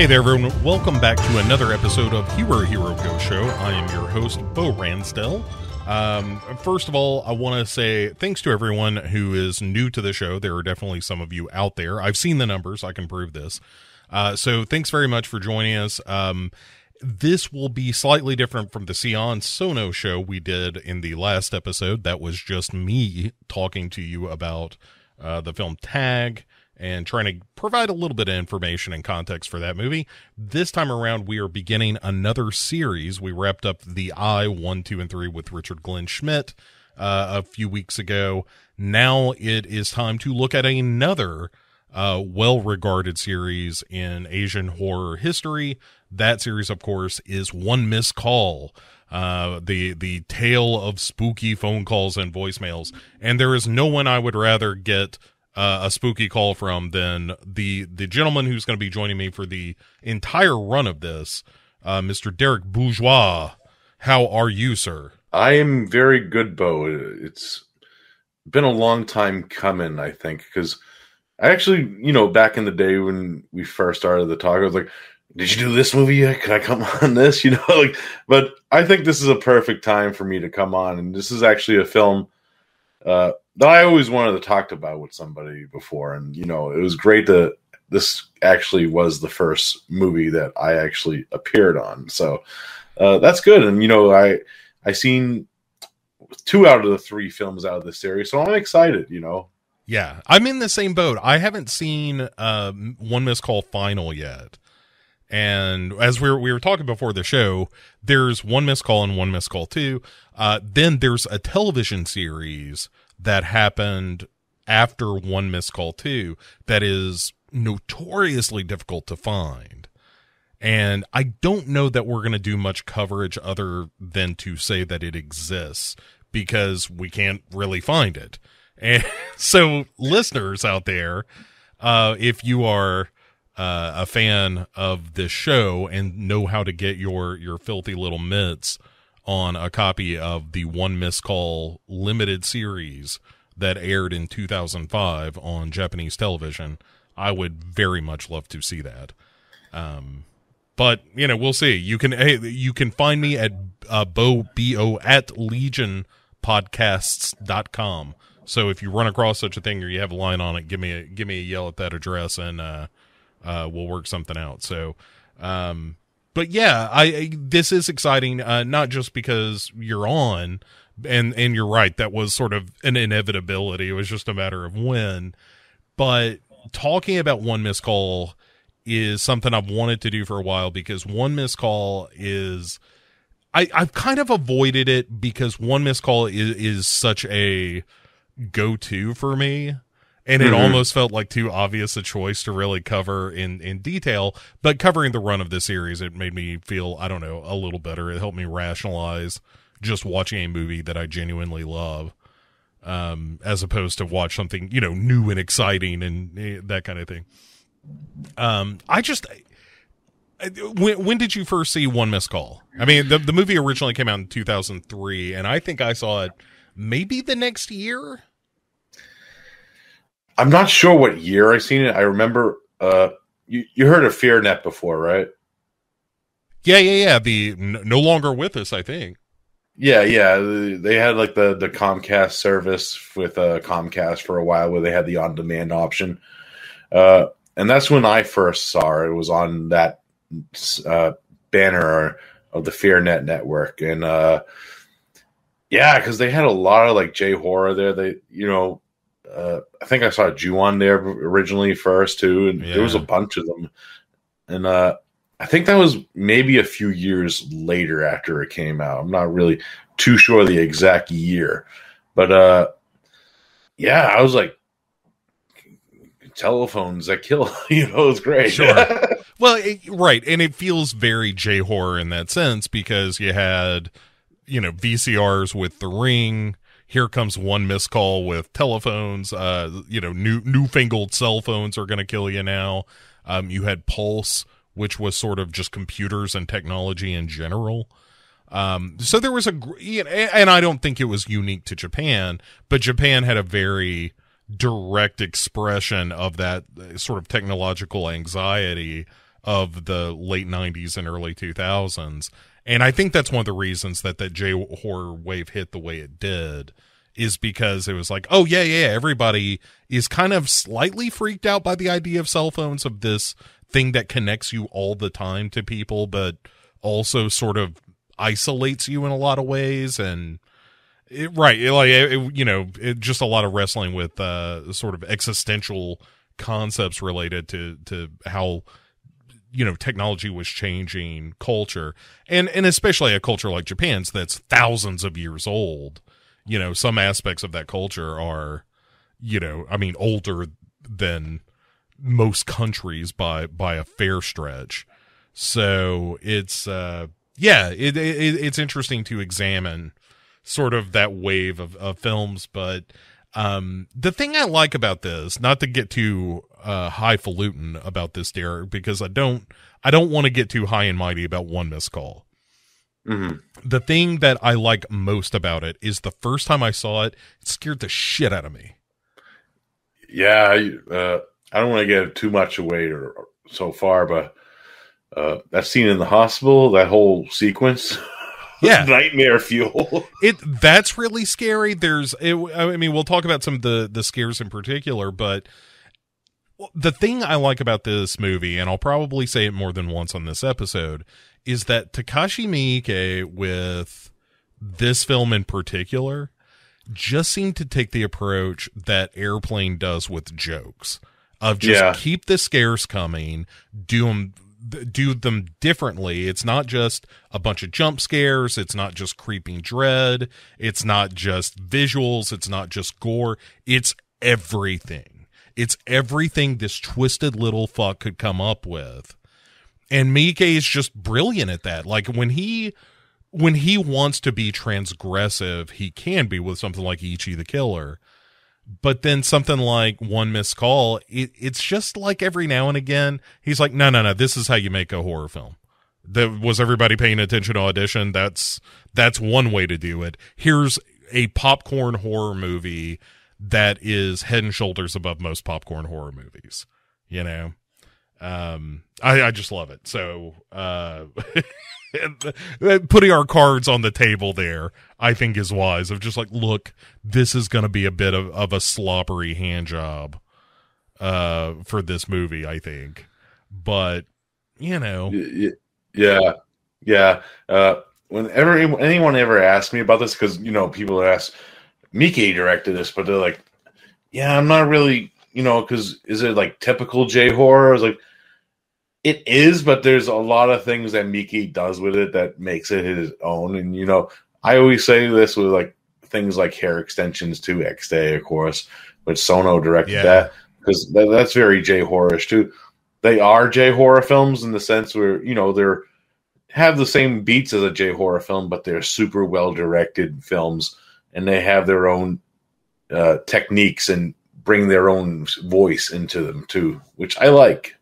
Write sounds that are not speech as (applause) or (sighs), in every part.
Hey there, everyone. Welcome back to another episode of Hero Hero Ghost Show. I am your host, Bo Ransdell. Um, first of all, I want to say thanks to everyone who is new to the show. There are definitely some of you out there. I've seen the numbers, I can prove this. Uh, so thanks very much for joining us. Um, this will be slightly different from the Sion Sono show we did in the last episode. That was just me talking to you about uh, the film Tag and trying to provide a little bit of information and context for that movie. This time around, we are beginning another series. We wrapped up the Eye 1, 2, and 3 with Richard Glenn Schmidt uh, a few weeks ago. Now it is time to look at another uh, well regarded series in Asian horror history. That series, of course, is One Missed Call. Uh, the the tale of spooky phone calls and voicemails, and there is no one I would rather get uh, a spooky call from than the the gentleman who's going to be joining me for the entire run of this, uh, Mr. Derek Bourgeois. How are you, sir? I am very good, Bo. It's been a long time coming, I think, because I actually, you know, back in the day when we first started the talk, I was like, "Did you do this movie yet? Can I come (laughs) on this?" (laughs) You know, like. But I think this is a perfect time for me to come on, and this is actually a film uh, that I always wanted to talk about with somebody before, and you know, it was great that This actually was the first movie that I actually appeared on, so uh, that's good. And you know, I I seen two out of the three films out of the series, so I'm excited. You know, yeah, I'm in the same boat. I haven't seen uh, One Missed Call Final yet. And as we were, we were talking before the show, there's one missed call and one missed call two. Uh, then there's a television series that happened after one missed call two that is notoriously difficult to find. And I don't know that we're going to do much coverage other than to say that it exists because we can't really find it. And (laughs) so, listeners out there, uh, if you are uh, a fan of this show and know how to get your your filthy little mitts on a copy of the One Missed Call limited series that aired in 2005 on Japanese television, I would very much love to see that. Um, but you know, we'll see. You can hey, you can find me at uh, bo bo at legion podcasts.com. So if you run across such a thing or you have a line on it, give me a give me a yell at that address and uh, uh, we'll work something out. So, um, but yeah, I, this is exciting, uh, not just because you're on, and and you're right, that was sort of an inevitability. It was just a matter of when. But talking about one missed call is something I've wanted to do for a while because one missed call is. I, I've kind of avoided it because one missed call is, is such a go to for me and it mm-hmm. almost felt like too obvious a choice to really cover in in detail but covering the run of the series it made me feel i don't know a little better. It helped me rationalize just watching a movie that i genuinely love um as opposed to watch something you know new and exciting and eh, that kind of thing. Um i just when, when did you first see one missed call? I mean the, the movie originally came out in 2003 and i think i saw it maybe the next year I'm not sure what year I seen it. I remember uh, you you heard of FearNet before, right? Yeah, yeah, yeah. The no longer with us, I think. Yeah, yeah. They had like the the Comcast service with uh, Comcast for a while, where they had the on demand option, uh, and that's when I first saw it. It was on that uh, banner of the FearNet network, and uh, yeah, because they had a lot of like J horror there. They, you know, uh, I think I saw Ju-on there originally first too, and yeah. there was a bunch of them. And uh, I think that was maybe a few years later after it came out. I'm not really too sure the exact year, but uh, yeah, I was like, telephones that kill. (laughs) you know, it's great. Sure. (laughs) well, it, right, and it feels very J horror in that sense because you had you know VCRs with the Ring here comes one missed call with telephones. Uh, you know, new newfangled cell phones are going to kill you now. Um, you had Pulse, which was sort of just computers and technology in general. Um, so there was a, and I don't think it was unique to Japan, but Japan had a very direct expression of that uh, sort of technological anxiety of the late 90s and early 2000s. And I think that's one of the reasons that that J horror wave hit the way it did is because it was like, oh yeah, yeah, everybody is kind of slightly freaked out by the idea of cell phones of this thing that connects you all the time to people, but also sort of isolates you in a lot of ways. And it, right it, like it, you know just a lot of wrestling with uh sort of existential concepts related to to how you know technology was changing culture and and especially a culture like japan's that's thousands of years old. You know some aspects of that culture are you know i mean older than most countries by by a fair stretch. So it's uh yeah it, it it's interesting to examine sort of that wave of, of films but um the thing i like about this not to get too uh highfalutin about this derek because i don't i don't want to get too high and mighty about one missed call hmm the thing that I like most about it is the first time I saw it, it scared the shit out of me. Yeah, I, uh, I don't want to get too much away or, or so far, but uh, that scene in the hospital, that whole sequence, (laughs) Yeah. nightmare fuel. (laughs) It that's really scary. There's, it, I mean, we'll talk about some of the the scares in particular, but the thing I like about this movie, and I'll probably say it more than once on this episode, is that Takashi Miike with this film in particular just seemed to take the approach that Airplane does with jokes of just Yeah. keep the scares coming, do them do them differently. It's not just a bunch of jump scares, it's not just creeping dread, it's not just visuals, it's not just gore, it's everything. It's everything this twisted little fuck could come up with. And Miike is just brilliant at that. Like when he when he wants to be transgressive, he can be with something like Ichi the Killer. But then something like One Missed Call, it, it's just like every now and again, he's like, no, no, no, this is how you make a horror film. That was everybody paying attention to audition. That's that's one way to do it. Here's a popcorn horror movie that is head and shoulders above most popcorn horror movies. You know, um, I, I just love it. So, uh, (laughs) putting our cards on the table there, I think is wise. Of just like, look, this is going to be a bit of, of a sloppery hand job, uh, for this movie. I think, but you know, yeah, yeah. Uh, whenever anyone ever asks me about this, because you know people ask, Miike directed this, but they're like, "Yeah, I'm not really, you know, because is it like typical J horror?" I was like, "It is, but there's a lot of things that Miike does with it that makes it his own." And you know, I always say this with like things like hair extensions to Exte, of course, but Sono directed Yeah. that because that, that's very J horrorish too. They are J horror films in the sense where you know they're have the same beats as a J horror film, but they're super well directed films, and they have their own uh, techniques and bring their own voice into them too, which I like.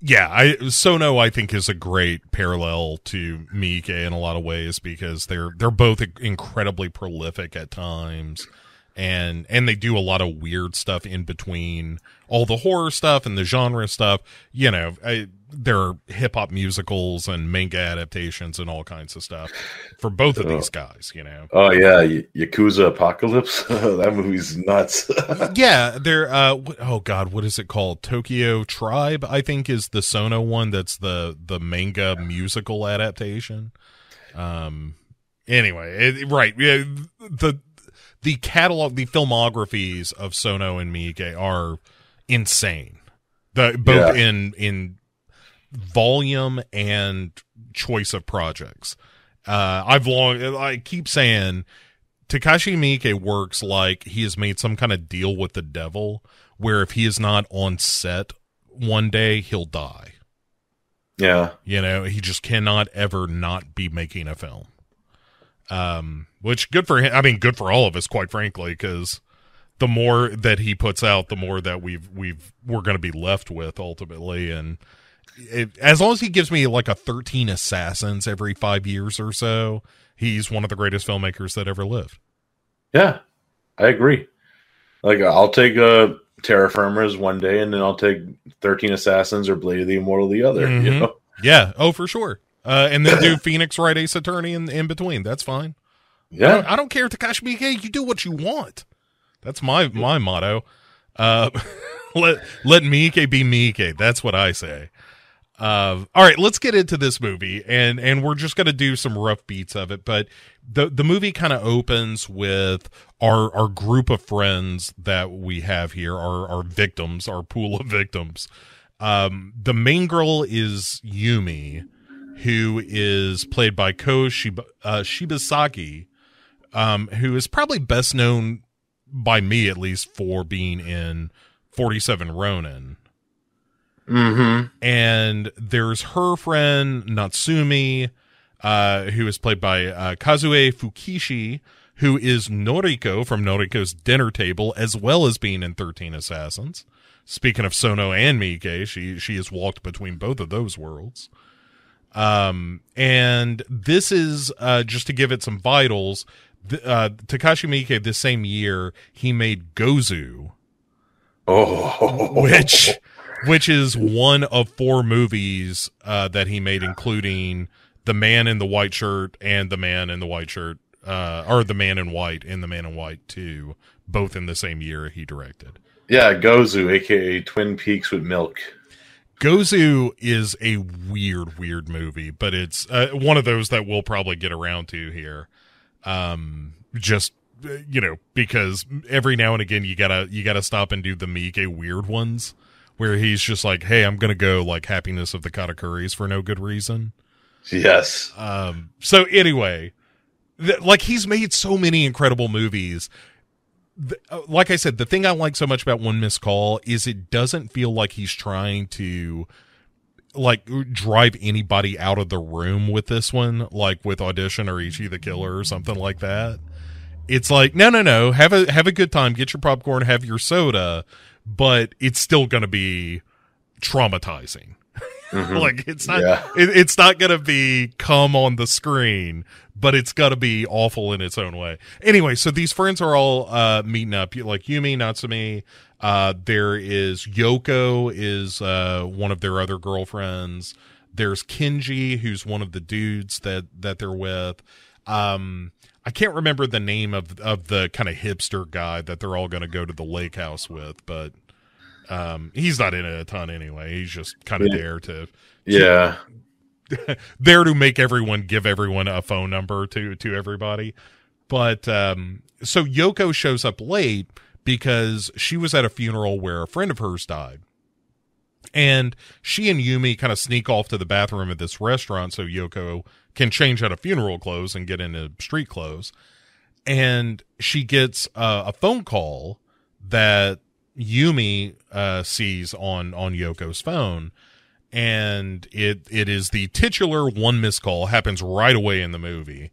yeah, I Sono I think is a great parallel to Miike in a lot of ways because they're they're both incredibly prolific at times and and they do a lot of weird stuff in between all the horror stuff and the genre stuff. You know, I, there are hip hop musicals and manga adaptations and all kinds of stuff for both of these guys. You know, Oh yeah, Y- Yakuza Apocalypse. (laughs) that movie's nuts. (laughs) yeah, they're uh oh god, what is it called? Tokyo Tribe, I think is the Sono one that's the the manga musical adaptation. Um anyway, it, right, yeah, the the catalog the filmographies of Sono and Miike are insane. The both Yeah. in in volume and choice of projects. Uh I've long I keep saying Takashi Miike works like he has made some kind of deal with the devil where if he is not on set one day, he'll die. yeah, You know, he just cannot ever not be making a film. Um, which good for him. I mean, good for all of us, quite frankly, because the more that he puts out, the more that we've we've we're going to be left with ultimately. And it, as long as he gives me like a thirteen assassins every five years or so, he's one of the greatest filmmakers that ever lived. yeah, I agree. Like I'll take uh Terra Formars one day, and then I'll take Thirteen Assassins or Blade of the Immortal the other. Mm-hmm. You know? Yeah. Oh, for sure. Uh, and then do (laughs) Phoenix Wright Ace Attorney in, in between. That's fine. Yeah. I don't, I don't care, Takashi Miike. You do what you want. That's my my motto. Uh, (laughs) let let Miike be Miike. That's what I say. Uh, all right, let's get into this movie, and and we're just gonna do some rough beats of it. But the the movie kind of opens with our our group of friends that we have here, our our victims, our pool of victims. Um, the main girl is Yumi, who is played by Ko Shiba, uh, Shibasaki, um, who is probably best known by me at least for being in 47 Ronin. Mm-hmm. And there's her friend Natsumi, uh, who is played by uh, Kazue Fukiishi, who is Noriko from Noriko's Dinner Table, as well as being in 13 Assassins. Speaking of Sono and Miike, she she has walked between both of those worlds. Um, and this is uh, just to give it some vitals the, uh, Takashi Miike this same year he made Gozu, oh, which which is one of four movies uh, that he made, including the Man in the White Shirt and the Man in the White Shirt, uh, or the Man in White and the Man in White too, both in the same year he directed. Yeah, Gozu, aka Twin Peaks with milk. Gozu is a weird, weird movie, but it's uh, one of those that we'll probably get around to here um, just you know because every now and again you gotta you gotta stop and do the Miike weird ones where he's just like, hey, I'm gonna go like happiness of the Katakuris for no good reason. Yes. Um. So anyway, th- like he's made so many incredible movies. Uh, like I said, the thing I like so much about One Missed Call is it doesn't feel like he's trying to like drive anybody out of the room with this one, like with Audition or Ichi the Killer or something like that. It's like, no, no, no, have a have a good time, get your popcorn, have your soda, but it's still gonna be traumatizing. Mm-hmm. (laughs) like it's not yeah. it, it's not gonna be come on the screen but it's gonna be awful in its own way anyway so these friends are all uh meeting up like yumi natsumi uh, there is Yoko is uh, one of their other girlfriends. There's Kenji, who's one of the dudes that that they're with. Um, I can't remember the name of of the kind of hipster guy that they're all going to go to the lake house with, but um, he's not in it a ton anyway. He's just kind of yeah. there to, yeah, (laughs) there to make everyone give everyone a phone number to to everybody. But um, so Yoko shows up late because she was at a funeral where a friend of hers died. And she and Yumi kind of sneak off to the bathroom at this restaurant so Yoko can change out of funeral clothes and get into street clothes. And she gets uh, a phone call that Yumi uh, sees on on Yoko's phone, and it it is the titular one missed call happens right away in the movie,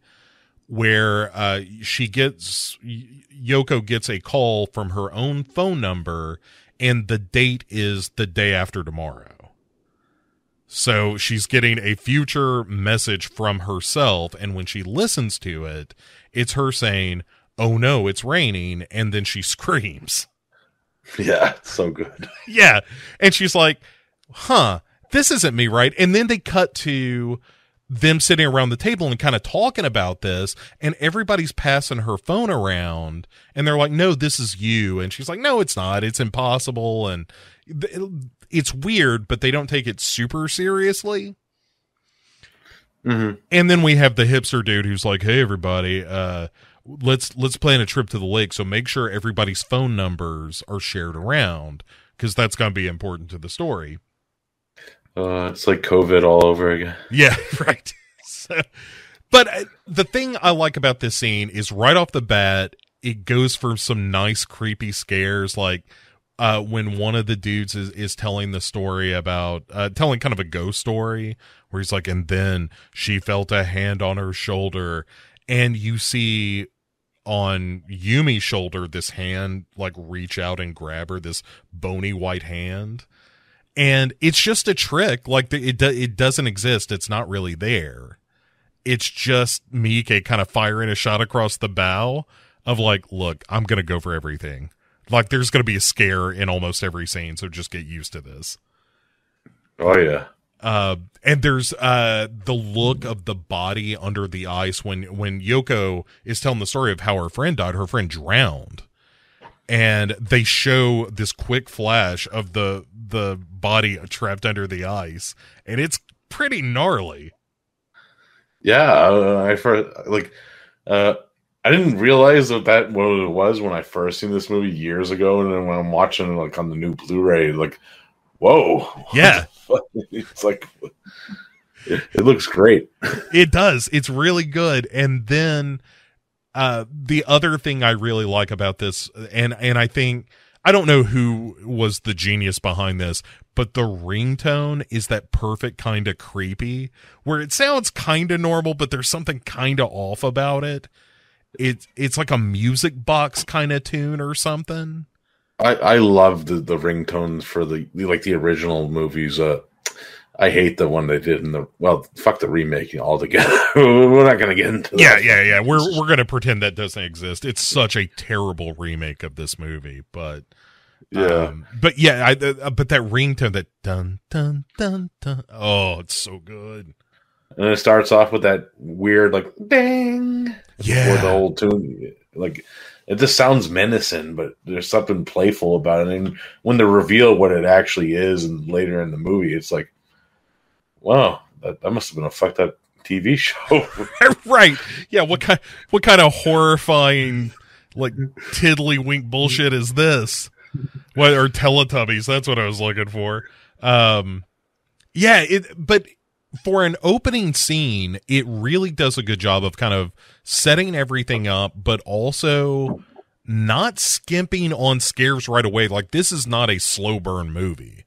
where uh, she gets Yoko gets a call from her own phone number, and the date is the day after tomorrow. So she's getting a future message from herself, and when she listens to it, it's her saying, "Oh no, it's raining," and then she (laughs) screams. Yeah, so good. yeah, and she's like, "Huh, this isn't me, right?" And then they cut to them sitting around the table and kind of talking about this and everybody's passing her phone around and they're like no this is you and she's like no it's not it's impossible and it's weird but they don't take it super seriously mm-hmm. and then we have the hipster dude who's like hey everybody uh let's let's plan a trip to the lake so make sure everybody's phone numbers are shared around because that's going to be important to the story uh, it's like COVID all over again. Yeah, (laughs) right. so, but uh, the thing I like about this scene is right off the bat, it goes for some nice creepy scares, like uh, when one of the dudes is, is telling the story about uh, telling kind of a ghost story where he's like, and then she felt a hand on her shoulder, and you see on Yumi's shoulder this hand like reach out and grab her, this bony white hand. And it's just a trick like the, it do, it doesn't exist. It's not really there. It's just Miike kind of firing a shot across the bow of like look i'm gonna go for everything Like there's going to be a scare in almost every scene, so just get used to this. Oh yeah. Uh, and there's uh the look of the body under the ice when when Yoko is telling the story of how her friend died. Her friend drowned, and they show this quick flash of the the body trapped under the ice, and it's pretty gnarly. Yeah, uh, I first like. Uh, I didn't realize that that what it was when I first seen this movie years ago, and then when I'm watching it like on the new Blu-ray, like, whoa, (laughs) Yeah, it's like it, it looks great. it does. It's really good. And then uh the other thing I really like about this and and I think I don't know who was the genius behind this, but the ringtone is that perfect kind of creepy where it sounds kind of normal but there's something kind of off about it. It's it's like a music box kind of tune or something. I I love the the ringtones for the like the original movies. Uh, I hate the one they did in the well, fuck the remaking altogether. (laughs) We're not gonna get into that. Yeah, yeah, yeah. We're we're gonna pretend that doesn't exist. It's such a terrible remake of this movie, but yeah. Um, but yeah, I, uh, but that ringtone, that dun dun dun dun. Oh, it's so good. And it starts off with that weird like ding Yeah, the whole tune. Like it just sounds menacing, but there's something playful about it. And when they reveal what it actually is, and later in the movie, it's like, wow, that, that must have been a fucked up TV (laughs) show. (laughs) right. Yeah. What kind? What kind of horrifying, like tiddlywink bullshit is this? What or Teletubbies? That's what I was looking for. Um, yeah. It. But for an opening scene, it really does a good job of kind of setting everything up, but also not skimping on scares right away. Like this is not a slow burn movie.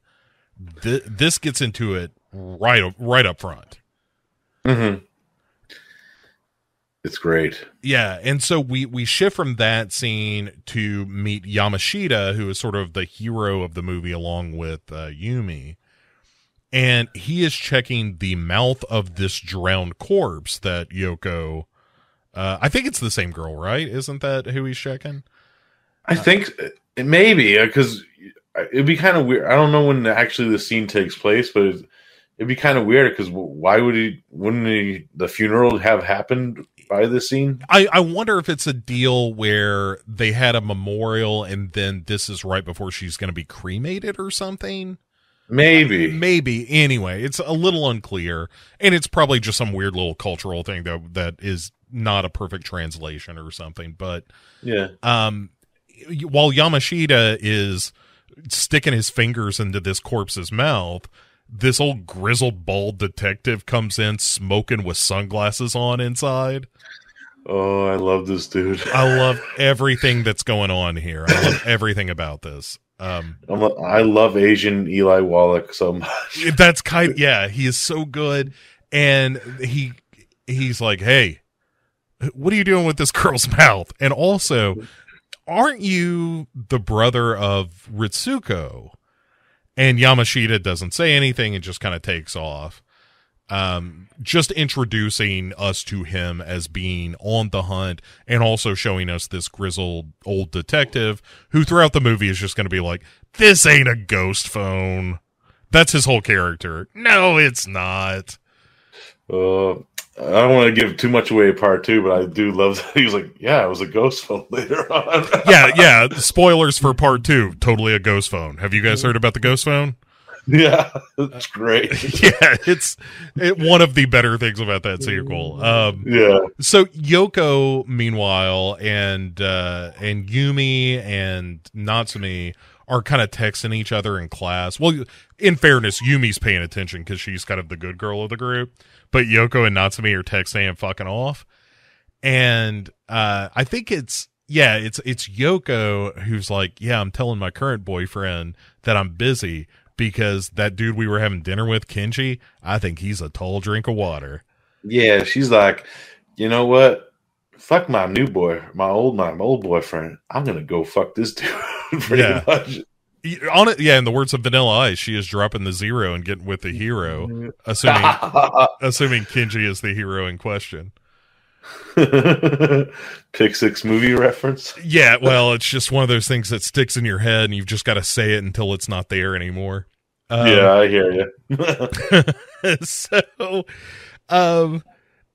Th- this gets into it right right up front. mm-hmm. It's great. Yeah, and so we we shift from that scene to meet Yamashita, who is sort of the hero of the movie, along with uh, Yumi, and he is checking the mouth of this drowned corpse that Yoko. Uh, I think it's the same girl, right? Isn't that who he's checking? I think it may because it'd be kind of weird. I don't know when actually the scene takes place, but it'd, it'd be kind of weird because why would he? Wouldn't he, the funeral have happened by the scene? I, I wonder if it's a deal where they had a memorial and then this is right before she's going to be cremated or something. Maybe. Maybe. Anyway, it's a little unclear, and it's probably just some weird little cultural thing that that is not a perfect translation or something. But Yeah. um, while Yamashita is sticking his fingers into this corpse's mouth, this old grizzled bald detective comes in smoking with sunglasses on inside. Oh, I love this dude. I love (laughs) everything that's going on here. I love everything about this. Um, a, I love Asian Eli Wallach so much. (laughs) that's kind yeah he is so good. And he he's like hey what are you doing with this girl's (laughs) mouth? And also aren't you the brother of ritsuko? And yamashita doesn't say anything and just kind of takes off um just introducing us to him as being on the hunt and also showing us this grizzled old detective who throughout the movie is just going to be like this ain't a ghost phone that's his whole character. No, it's not. Uh, I don't want to give too much away part two, but I do love that (laughs) he's like, yeah, it was a ghost phone (laughs) later on. Yeah, yeah. Spoilers for part two. Totally a ghost phone. Have you guys heard about the ghost phone? (laughs) yeah, it's great. (laughs) yeah, it's it, one of the better things about that sequel. Um, Yeah, so Yoko, meanwhile, and uh, and Yumi and Natsumi are kind of texting each other in class. Well, in fairness, Yumi's paying attention because she's kind of the good girl of the group, but Yoko and Natsumi are texting and fucking off. And uh, I think it's yeah, it's it's Yoko who's like, yeah, I'm telling my current boyfriend that I'm busy because that dude we were having dinner with, Kenji, I think he's a tall drink of water. yeah. She's like, you know what? Fuck my new boy, my old my old boyfriend. I'm gonna go fuck this (laughs) dude. Pretty Yeah. much. on it yeah in the words of vanilla ice she is dropping the zero and getting with the hero (laughs) assuming assuming kenji is the hero in question (laughs) Pick six movie reference. Yeah, well, it's just one of those things that sticks in your head, and you've just got to say it until it's not there anymore. Um, yeah, I hear you. (laughs) so, um,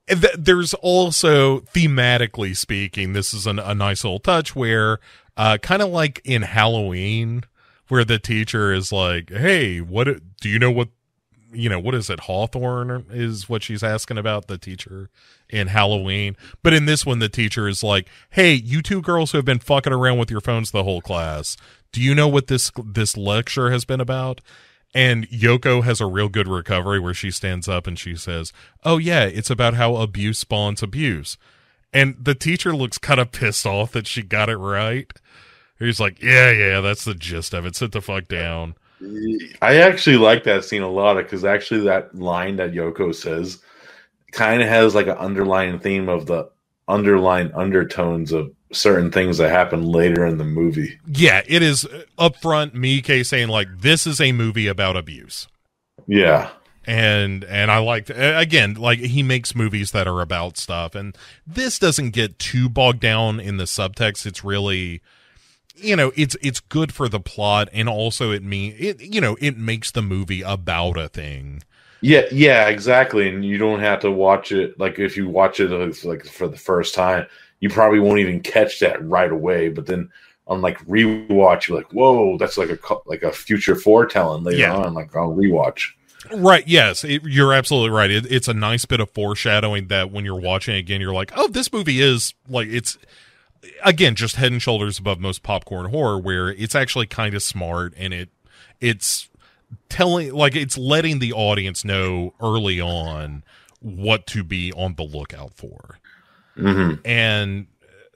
th- there's also thematically speaking, this is an, a nice little touch where, uh, kind of like in Halloween, where the teacher is like, "Hey, what do you know what you know, what is it? Hawthorne is what she's asking about the teacher in Halloween. But in this one, the teacher is like, Hey, you two girls who have been fucking around with your phones the whole class. Do you know what this, this lecture has been about? And Yoko has a real good recovery where she stands up and she says, Oh yeah, it's about how abuse spawns abuse. And the teacher looks kind of pissed off that she got it right. He's like, Yeah, yeah, that's the gist of it. Sit the fuck down. I actually like that scene a lot because actually that line that Yoko says kind of has like an underlying theme of the underlying undertones of certain things that happen later in the movie. Yeah, it is upfront Miike saying like this is a movie about abuse. Yeah. And and I liked again like he makes movies that are about stuff and this doesn't get too bogged down in the subtext. It's really you know it's it's good for the plot and also it mean it you know it makes the movie about a thing yeah yeah exactly and you don't have to watch it like if you watch it like for the first time you probably won't even catch that right away but then on like rewatch you're like whoa that's like a like a future foretelling later yeah. on like on rewatch Right. Yes, it, you're absolutely right. It, it's a nice bit of foreshadowing that when you're watching again, you're like, "Oh, this movie is like it's again just head and shoulders above most popcorn horror where it's actually kind of smart and it it's telling like it's letting the audience know early on what to be on the lookout for mm-hmm. and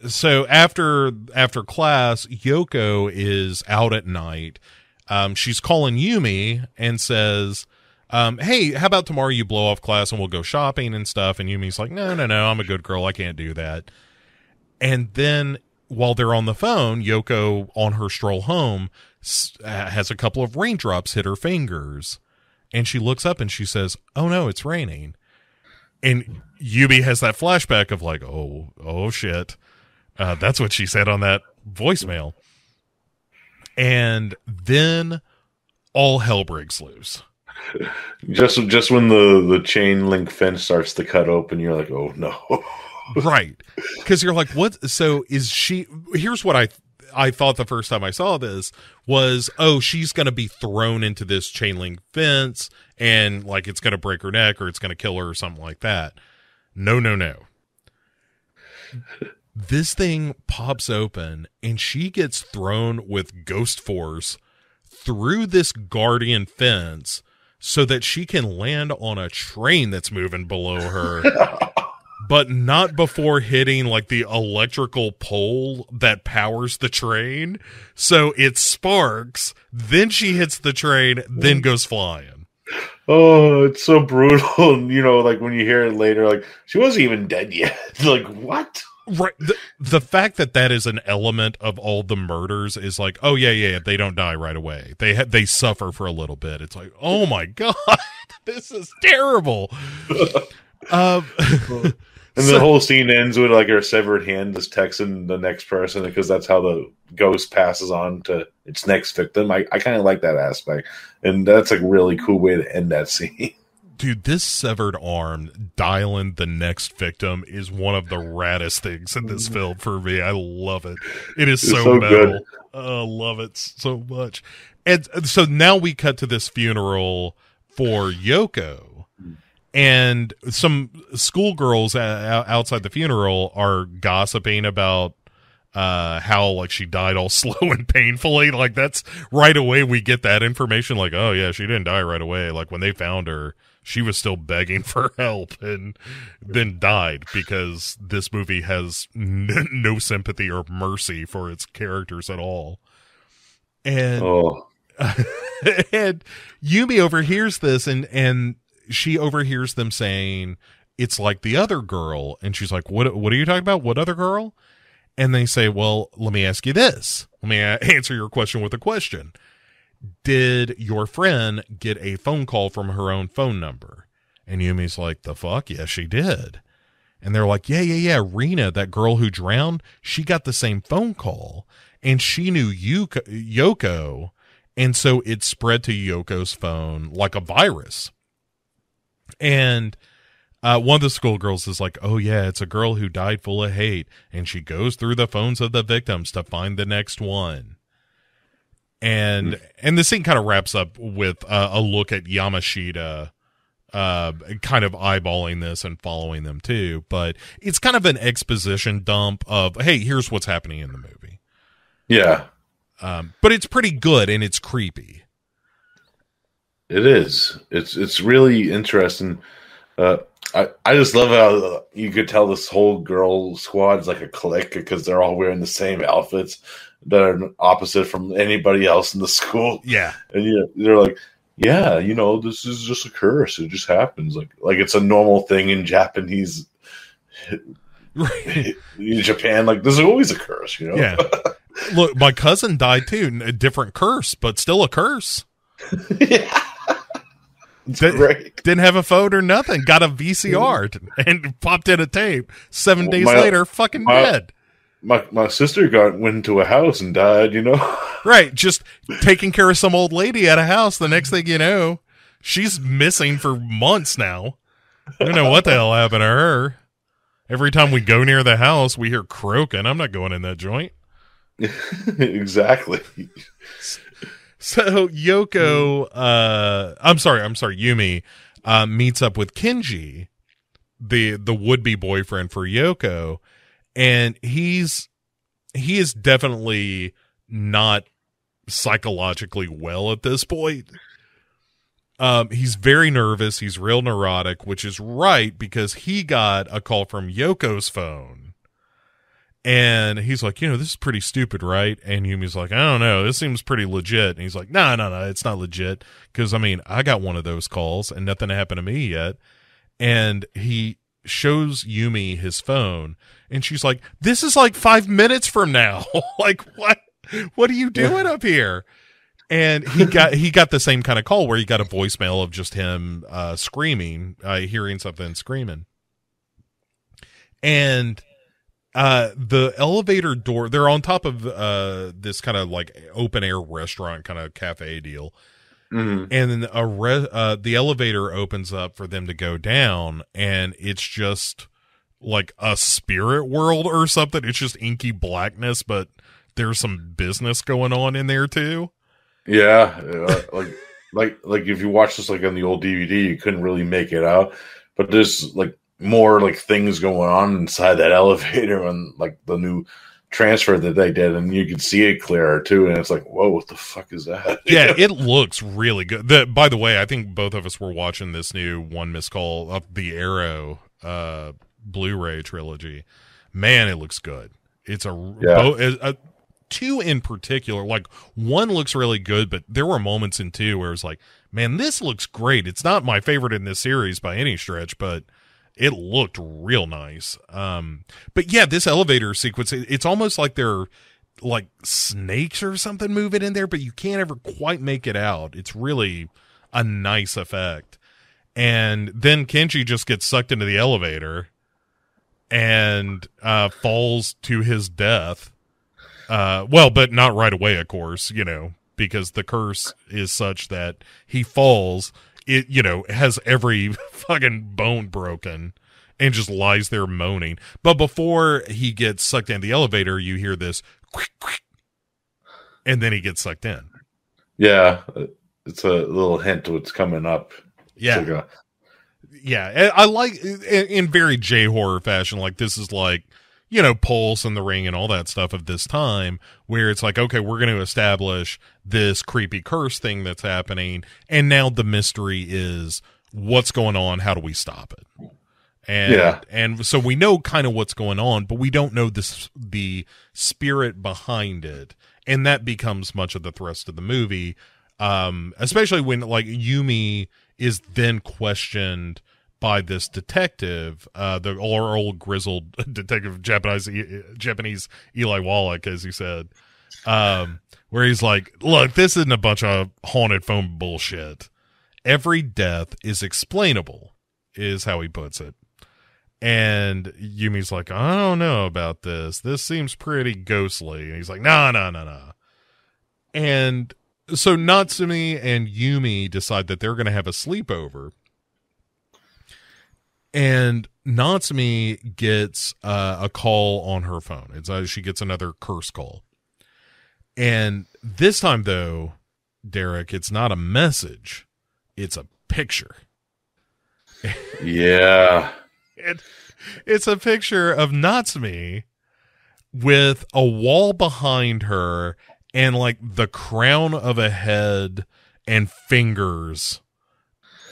so after after class yoko is out at night um, she's calling yumi and says um, hey how about tomorrow you blow off class and we'll go shopping and stuff and yumi's like no no no i'm a good girl i can't do that and then while they're on the phone, Yoko, on her stroll home, uh, has a couple of raindrops hit her fingers. And she looks up and she says, Oh no, it's raining. And Yumi has that flashback of like, Oh, oh shit. Uh, that's what she said on that voicemail. And then all hell breaks loose. (laughs) Just just when the the chain link fence starts to cut open, you're like, oh no. (laughs) right because you're like what so is she here's what i i thought the first time i saw this was oh she's gonna be thrown into this chain link fence and like it's gonna break her neck or it's gonna kill her or something like that no no no this thing pops open and she gets thrown with ghost force through this guardian fence so that she can land on a train that's moving below her (laughs) but not before hitting like the electrical pole that powers the train. So it sparks, then she hits the train, then goes flying. Oh, it's so brutal. (laughs) you know, like when you hear it later, like she wasn't even dead yet. (laughs) like, what? Right. The, the fact that that is an element of all the murders is like, oh yeah, yeah, they don't die right away. They ha- they suffer for a little bit. It's like, oh my (laughs) god, this is terrible. um, and so, the whole scene ends with like her severed hand is texting the next person because that's how the ghost passes on to its next victim. I, I kind of like that aspect. And that's a really cool way to end that (laughs) scene. Dude, this severed arm dialing the next victim is one of the raddest things in this mm. film for me. I love it. It is so, so metal. Good. I love it so much. And so now we cut to this funeral for Yoko and some schoolgirls outside the funeral are gossiping about uh how like she died all (laughs) slow and painfully. Like that's right away we get that information like oh yeah she didn't die right away. Like when they found her she was still begging (laughs) for help and then died because this movie has n- no sympathy or mercy for its characters at all. And oh. (laughs) and Yumi overhears this and and she overhears them saying it's like the other girl. And she's like what what are you talking about? What other girl and they say well let me ask you this let me (laughs) answer your question with a question did your friend get a phone call from her own phone number and yumi's like the fuck yes she did And they're like, yeah, yeah, yeah. Rena, that girl who drowned, she got the same phone call and she knew Yuko, Yoko. And so it spread to Yoko's phone like a virus. And uh, one of the schoolgirls is like, oh, yeah, it's a girl who died full of hate. And she goes through the phones of the victims to find the next one. And and the scene kind of wraps up with uh, a look at Yamashita uh, kind of eyeballing this and following them too. But it's kind of an exposition dump of, hey, here's what's happening in the movie. Yeah. Um, but it's pretty good and it's creepy. It is. It's it's really interesting. Uh, I I just love how you could tell this whole girl squad's like a clique because they're all wearing the same outfits that are opposite from anybody else in the school. Yeah, and yeah, they're like, yeah, you know, this is just a curse. It just happens. Like like it's a normal thing in Japanese. Right. (laughs) in Japan, like there's always a curse, you know. Yeah. (laughs) Look, my cousin died too. A different curse, but still a curse. (laughs) yeah. (laughs) Did. Didn't have a phone or nothing. Got a VCR (laughs) (laughs) and popped in a tape. Seven days My- later, fucking my- dead. My my sister got went into a house and died. You know. Right, just taking care of some old lady at a house. The next thing you know, she's missing for months now. I don't know what the hell happened to her. Every time we go near the house, we hear croaking. I'm not going in that joint. exactly. So Yoko, uh, I'm sorry, I'm sorry, Yumi, uh, meets up with Kenji, the the would be boyfriend for Yoko, and he's he is definitely not psychologically well at this point. Um, he's very nervous. He's real neurotic, which is right because he got a call from Yoko's phone. And he's like, you know, this is pretty stupid, right? And Yumi's like, I don't know. This seems pretty legit. And he's like, no, no, no, it's not legit. Cause I mean, I got one of those calls and nothing happened to me yet. And he shows Yumi his phone and she's like, this is like five minutes from now. (laughs) like, what? What are you doing up here? And he got he got the same kind of call where he got a voicemail of just him uh, screaming, uh, hearing something screaming, and uh, the elevator door. They're on top of uh, this kind of like open air restaurant kind of cafe deal, Mhm. and then a re- uh, the elevator opens up for them to go down, and it's just like a spirit world or something. It's just inky blackness, but there's some business going on in there too. Yeah, uh, like (laughs) like like if you watch this like on the old DVD, you couldn't really make it out, but there's like more like things going on inside that (laughs) elevator and like the new transfer that they did, and you can see it clearer too. And it's like, whoa, what the fuck is that? (laughs) yeah, it looks really good. The, by the way, I think both of us were watching this new one missed call of the Arrow uh, Blu-ray trilogy. Man, it looks good. It's a, Yeah. bo- a, a two in particular. Like one looks really good, but there were moments in two where it was like, man, this looks great. It's not my favorite in this series by any stretch, but it looked real nice. Um, but yeah, this elevator sequence, it, it's almost like they're like snakes or something moving in there, but you can't ever quite make it out. It's really a nice effect. And then Kenji just gets sucked into the elevator and uh, falls to his death. Uh, well, but not right away, of course, you know, because the curse is such that he falls. It, you know, has every (laughs) fucking bone broken and just lies there moaning. But before he gets sucked in the elevator, you hear this quick, quick, and then he gets sucked in. yeah, it's a little hint to what's coming up. Yeah. like a- yeah i like in, in very j horror fashion like this is like you know pulse and the ring and all that stuff of this time where it's like okay we're going to establish this creepy curse thing that's happening. And now the mystery is what's going on? How do we stop it? And Yeah. and so we know kind of what's going on but we don't know this the spirit behind it. And that becomes much of the thrust of the movie um especially when like yumi is then questioned by this detective, uh, the old grizzled (laughs) detective, Japanese Japanese Eli Wallach, as you said, um, where he's like, "Look, this isn't a bunch of haunted phone bullshit. Every death is explainable," is how he puts it. And Yumi's like, I don't know about this. This seems pretty ghostly. And he's like, no, no, no, no. And so Natsumi and Yumi decide that they're going to have a sleepover. And Natsumi gets uh, a call on her phone. It's uh, she gets another curse call. And this time though, Derek, it's not a message. It's a picture. Yeah. (laughs) And it's a picture of Natsumi with a wall behind her and like the crown of a head and fingers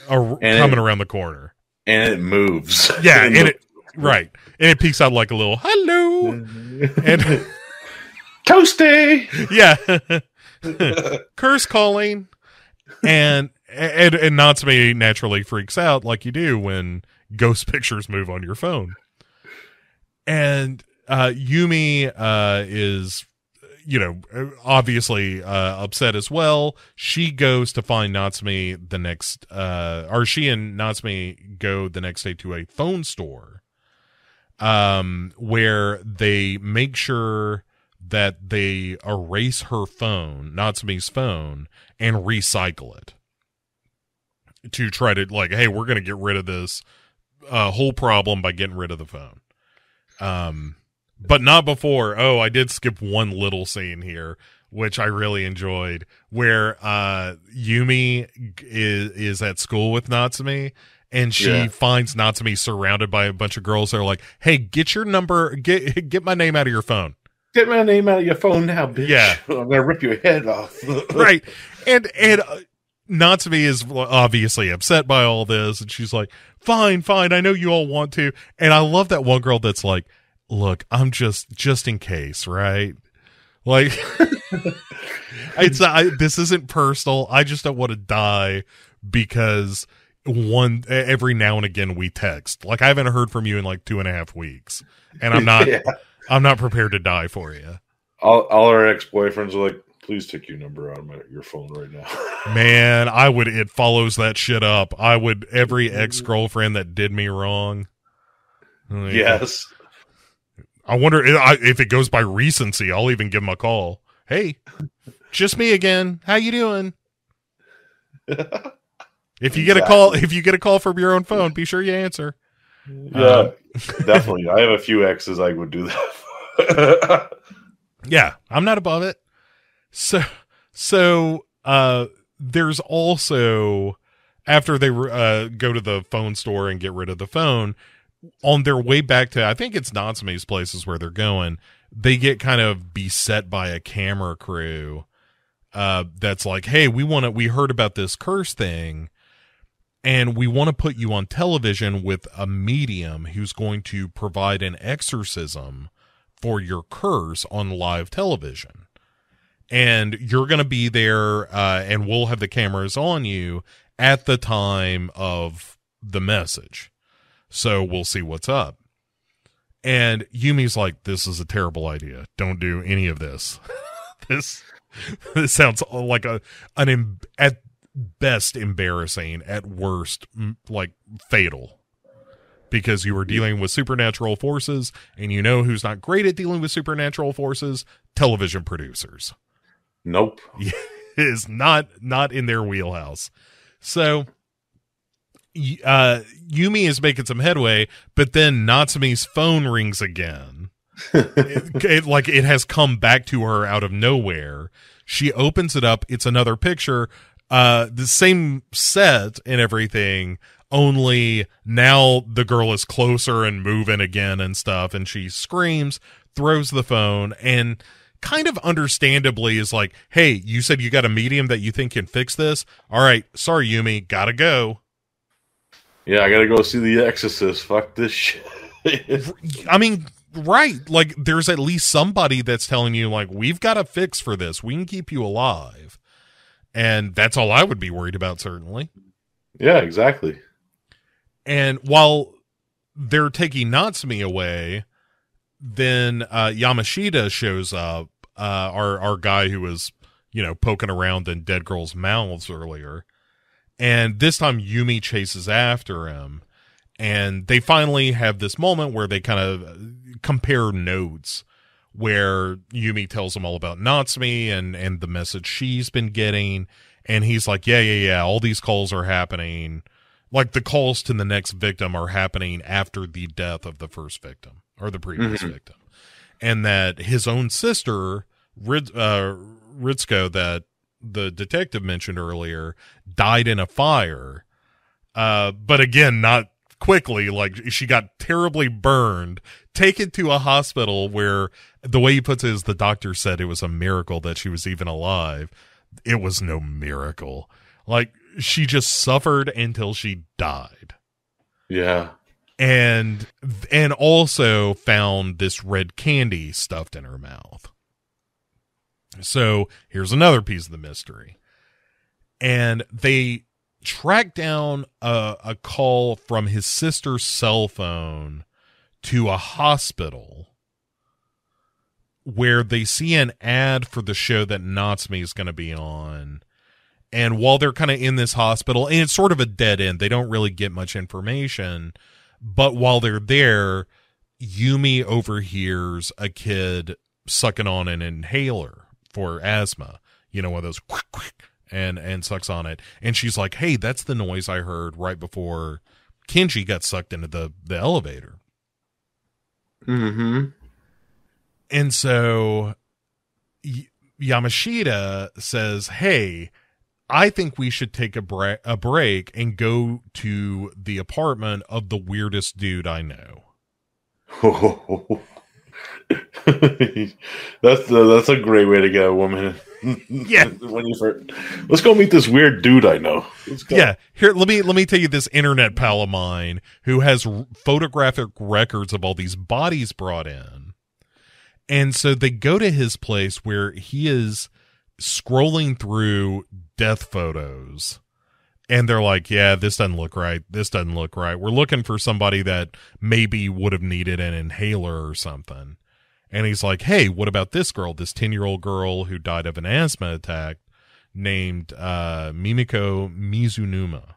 are And coming it- around the corner. And it moves. (laughs) Yeah, and it right, and it peeks out like a little hello, and (laughs) Toasty. yeah, (laughs) curse calling, and and and Natsume naturally freaks out like you do when ghost pictures move on your phone, and uh, Yumi uh, is you know obviously uh, upset as well. She goes to find Natsume the next, uh, or she and Natsume go the next day to a phone store, um, where they make sure that they erase her phone, Natsume's phone, and recycle it to try to like, hey, we're gonna get rid of this uh, whole problem by getting rid of the phone. Um, but not before. Oh, I did skip one little scene here, which I really enjoyed, where uh, Yumi is is at school with Natsume. And she Yeah. finds Natsume surrounded by a bunch of girls that are like, "Hey, get your number, get get my name out of your phone." Get my name out of your phone now, bitch. Yeah. (laughs) I'm gonna rip your head off. (laughs) right and and uh, Natsume is obviously upset by all this and she's like fine fine i know you all want to and i love that one girl that's like look i'm just just in case right like (laughs) it's I, this isn't personal i just don't want to die because one every now and again we text like i haven't heard from you in like two and a half weeks and i'm not (laughs) Yeah. i'm not prepared to die for you All, all our ex boyfriends are like, please take your number out of my, your phone right now. (laughs) Man, I would. It follows that shit up. I would every mm-hmm. ex girlfriend that did me wrong. Like, yes. I wonder if, I- if it goes by recency. I'll even give him a call. Hey, just me again. How you doing? (laughs) If you get a call, if you get a call from your own phone, be sure you answer. Yeah, Um, definitely. I have a few exes I would do that. (laughs) Yeah, I'm not above it. So, so uh, there's also after they uh go to the phone store and get rid of the phone on their way back to I think it's Natsume's places where they're going. They get kind of beset by a camera crew uh that's like, "Hey, we want to we heard about this curse thing." And we want to put you on television with a medium who's going to provide an exorcism for your curse on live television. And you're going to be there, uh, and we'll have the cameras on you at the time of the message. So we'll see what's up. And Yumi's like, this is a terrible idea. Don't do any of this. (laughs) this this sounds like a an em- at best embarrassing, at worst m- like fatal because you were dealing with supernatural forces and you know who's not great at dealing with supernatural forces television producers nope. (laughs) is not not in their wheelhouse so uh yumi is making some headway but then natsume's phone rings again. (laughs) It, it- like it has come back to her out of nowhere. She opens it up. It's another picture. Uh the same set and everything only now the girl is closer and moving again and stuff and she screams throws the phone and kind of understandably is like hey you said you got a medium that you think can fix this? All right sorry yumi gotta go Yeah, I gotta go see The Exorcist. Fuck this shit. (laughs) I mean, right. Like, there's at least somebody that's telling you, like, we've got a fix for this. We can keep you alive. And that's all I would be worried about, certainly. yeah, exactly. And while they're taking Natsumi away, then uh, Yamashita shows up, uh, our, our guy who was, you know, poking around in dead girls' mouths earlier. And this time Yumi chases after him. and they finally have this moment where they kind of compare notes where Yumi tells him all about Natsume and and the message she's been getting and he's like yeah yeah yeah all these calls are happening like the calls to the next victim are happening after the death of the first victim or the previous Mhm. victim and that his own sister Rid, uh, Ritsuko that the detective mentioned earlier died in a fire uh but again not quickly like she got terribly burned taken to a hospital where the way he puts it is the doctor said it was a miracle that she was even alive it was no miracle like she just suffered until she died Yeah. and and also found this red candy stuffed in her mouth. So here's another piece of the mystery. And they track down a, a call from his sister's cell phone to a hospital where they see an ad for the show that Natsume is going to be on. And while they're kind of in this hospital, and it's sort of a dead end, they don't really get much information. But while they're there, Yumi overhears a kid sucking on an inhaler for asthma. You know, one of those quick, quick, and and sucks on it. And she's like, "Hey, that's the noise I heard right before Kenji got sucked into the the elevator." Mm-hmm. And so y- Yamashita says, "Hey, I think we should take a bra- a break and go to the apartment of the weirdest dude I know." (laughs) (laughs) that's uh, that's a great way to get a woman. (laughs) Yeah. when you first, let's go meet this weird dude I know. Yeah, here let me let me tell you this internet pal of mine who has r- photographic records of all these bodies brought in. And so they go to his place where he is scrolling through death photos. And they're like, "Yeah, this doesn't look right. This doesn't look right. We're looking for somebody that maybe would have needed an inhaler or something." And he's like, "Hey, what about this girl? This 10-year-old girl who died of an asthma attack named uh Mimiko Mizunuma."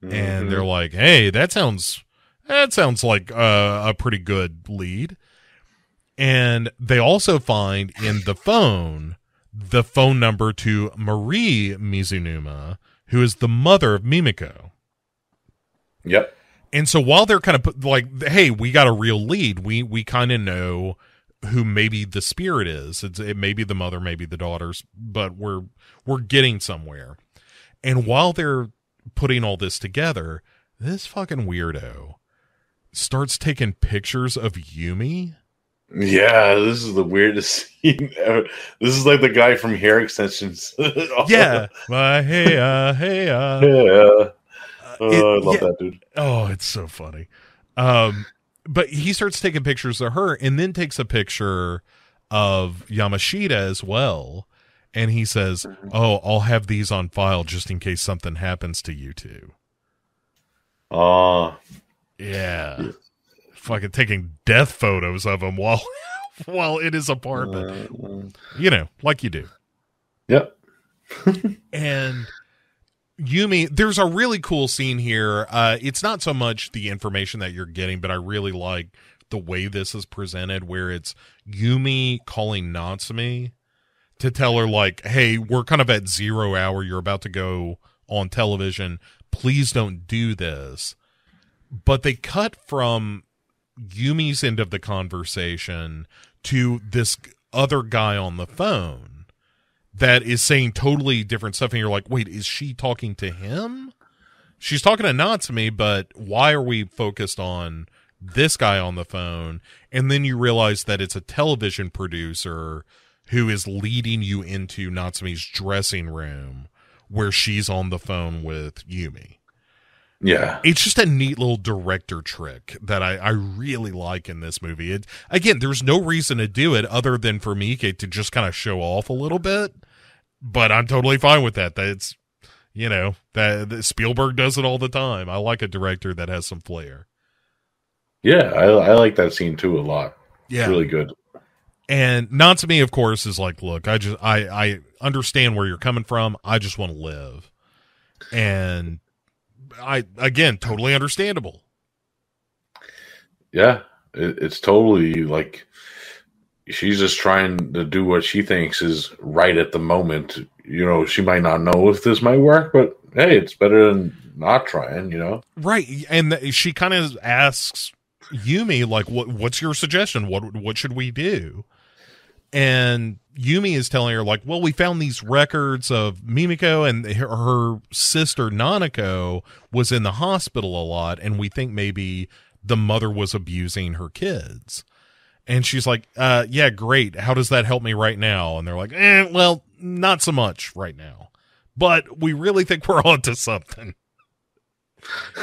and Mhm. they're like, "Hey, that sounds that sounds like uh, a pretty good lead." And they also find in the phone the phone number to Marie Mizunuma, who is the mother of Mimiko. Yep. And so while they're kind of like, "Hey, we got a real lead. We we kind of know who maybe the spirit is. It's it may be the mother, maybe the daughters, but we're we're getting somewhere." And while they're putting all this together, this fucking weirdo starts taking pictures of Yumi. Yeah, this is the weirdest (laughs) scene ever. This is like the guy from Hair Extensions. (laughs) Yeah. Uh, hey, uh, hey, uh. yeah. Oh, It- I love yeah. that dude. Oh, it's so funny. Um, but he starts taking pictures of her and then takes a picture of Yamashita as well. And he says, Oh, I'll have these on file just in case something happens to you two. Oh, Yeah. Fucking taking death photos of him while (laughs) while in his apartment. uh, You know, like you do. yep. (laughs) and Yumi, there's a really cool scene here. Uh, it's not so much the information that you're getting, but I really like the way this is presented, where it's Yumi calling Natsume to tell her, like, hey, we're kind of at zero hour. You're about to go on television. Please don't do this. But they cut from Yumi's end of the conversation to this other guy on the phone that is saying totally different stuff and you're like wait is she talking to him she's talking to Natsume but why are we focused on this guy on the phone and then you realize that it's a television producer who is leading you into Natsume's dressing room where she's on the phone with Yumi Yeah. it's just a neat little director trick that I, I really like in this movie. It again, there's no reason to do it other than for Miike to just kind of show off a little bit. But I'm totally fine with that. That's you know that, that Spielberg does it all the time. I like a director that has some flair. Yeah, I, I like that scene too a lot. Yeah, It's really good. and Natsumi, of course, is like, look, I just I I understand where you're coming from. I just want to live, and I again totally understandable. Yeah, it, it's totally like she's just trying to do what she thinks is right at the moment. You know, she might not know if this might work, but hey, it's better than not trying. You know, right? And she kind of asks Yumi, like, "What? What's your suggestion? What? What should we do?" And Yumi is telling her, like, "Well, we found these records of Mimiko and her, sister Nanako was in the hospital a lot, and we think maybe the mother was abusing her kids." And she's like, uh, yeah, great. How does that help me right now? And they're like, eh, well, not so much right now. But we really think we're (laughs) onto something.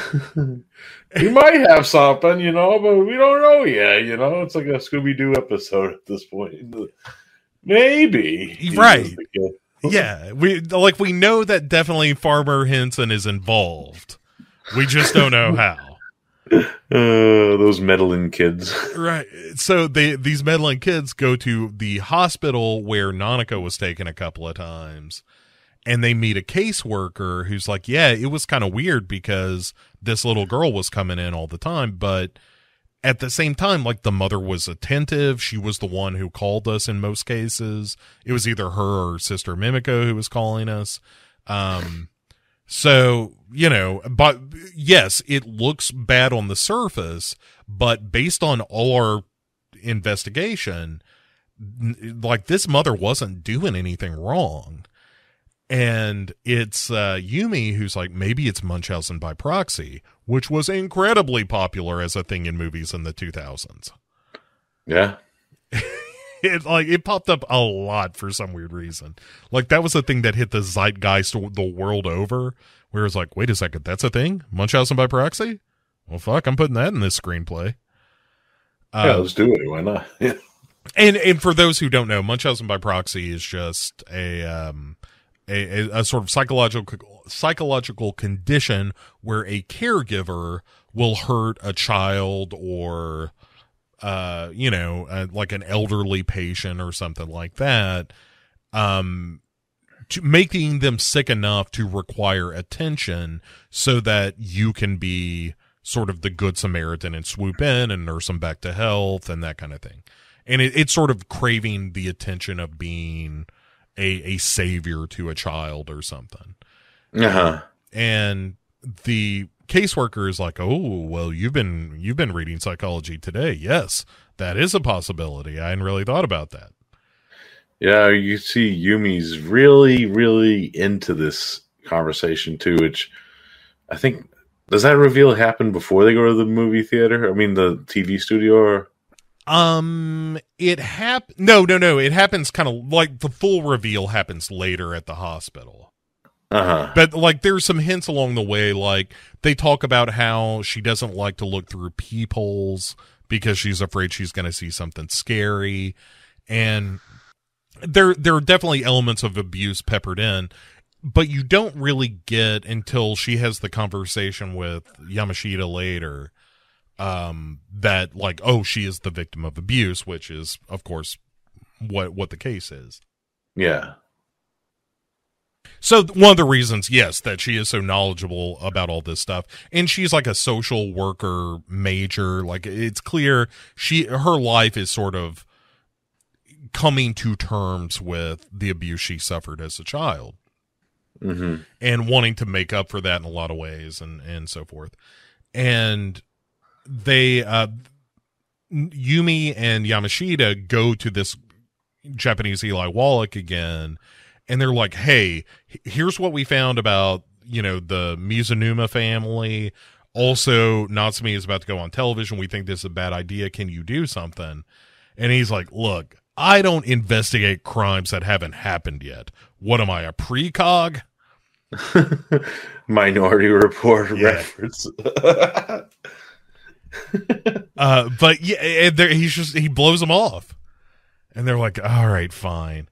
(laughs) we might have something, you know, but we don't know yet. You know, it's like a Scooby Doo episode at this point. Maybe, right? (laughs) yeah, we like we know that definitely Farmer Henson is involved. We just don't know how. (laughs) Uh, those meddling kids. (laughs) Right. So they these meddling kids go to the hospital where Nanako was taken a couple of times and they meet a caseworker who's like, "Yeah, it was kind of weird because this little girl was coming in all the time, but at the same time like the mother was attentive. She was the one who called us in most cases. It was either her or sister Mimiko who was calling us. Um so, you know, but yes, it looks bad on the surface, but based on all our investigation, like this mother wasn't doing anything wrong. And it's uh, Yumi who's like, maybe it's Munchausen by proxy, which was incredibly popular as a thing in movies in the 2000s. Yeah. (laughs) it like it popped up a lot for some weird reason. Like that was a thing that hit the zeitgeist the world over. Where it's like, wait a second, that's a thing? Munchausen by proxy? Well, fuck, I'm putting that in this screenplay. Yeah, um, let's do it. Why not? (laughs) Yeah. And and for those who don't know, Munchausen by proxy is just a um a, a, a sort of psychological psychological condition where a caregiver will hurt a child or uh, you know, uh, like an elderly patient or something like that, um, to making them sick enough to require attention so that you can be sort of the good Samaritan and swoop in and nurse them back to health and that kind of thing. And it, it's sort of craving the attention of being a, a savior to a child or something. Uh-huh. And the caseworker is like, "Oh, well, you've been you've been reading psychology today. Yes, that is a possibility. I hadn't really thought about that." Yeah, you see, Yumi's really, really into this conversation too. Which I think does that reveal happen before they go to the movie theater? I mean, the TV studio. Or? Um, it hap no, no, no. It happens kind of like the full reveal happens later at the hospital. Uh-huh. But like there's some hints along the way like they talk about how she doesn't like to look through peepholes because she's afraid she's going to see something scary and there there are definitely elements of abuse peppered in but you don't really get until she has the conversation with Yamashita later um that like oh she is the victim of abuse which is of course what what the case is. Yeah. So one of the reasons, yes, that she is so knowledgeable about all this stuff, and she's like a social worker major. Like it's clear she her life is sort of coming to terms with the abuse she suffered as a child, mm-hmm. and wanting to make up for that in a lot of ways, and and so forth. And they, uh, Yumi and Yamashita go to this Japanese Eli Wallach again and they're like, "Hey, here's what we found about you know the Mizunuma family. Also, Natsume is about to go on television. We think this is a bad idea. Can you do something?" And he's like, "Look, I don't investigate crimes that haven't happened yet. What am I, a precog?" (laughs) Minority Report reference. (laughs) uh, but yeah, he's just he blows them off, and they're like, "All right, fine."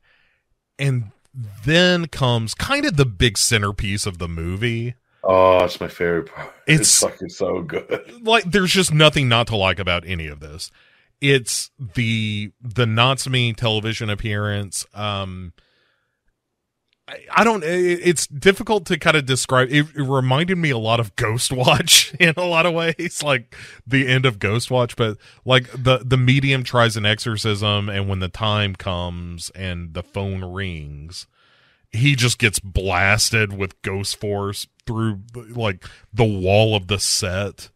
And then comes kind of the big centerpiece of the movie. Oh, it's my favorite part. It's, it's fucking so good. (laughs) Like there's just nothing not to like about any of this. It's the the Natsume television appearance. Um I, don't. It's difficult to kind of describe. It, it reminded me a lot of Ghostwatch (laughs) in a lot of ways, like the end of Ghostwatch. But like the the medium tries an exorcism, and when the time comes and the phone rings, he just gets blasted with ghost force through like the wall of the set,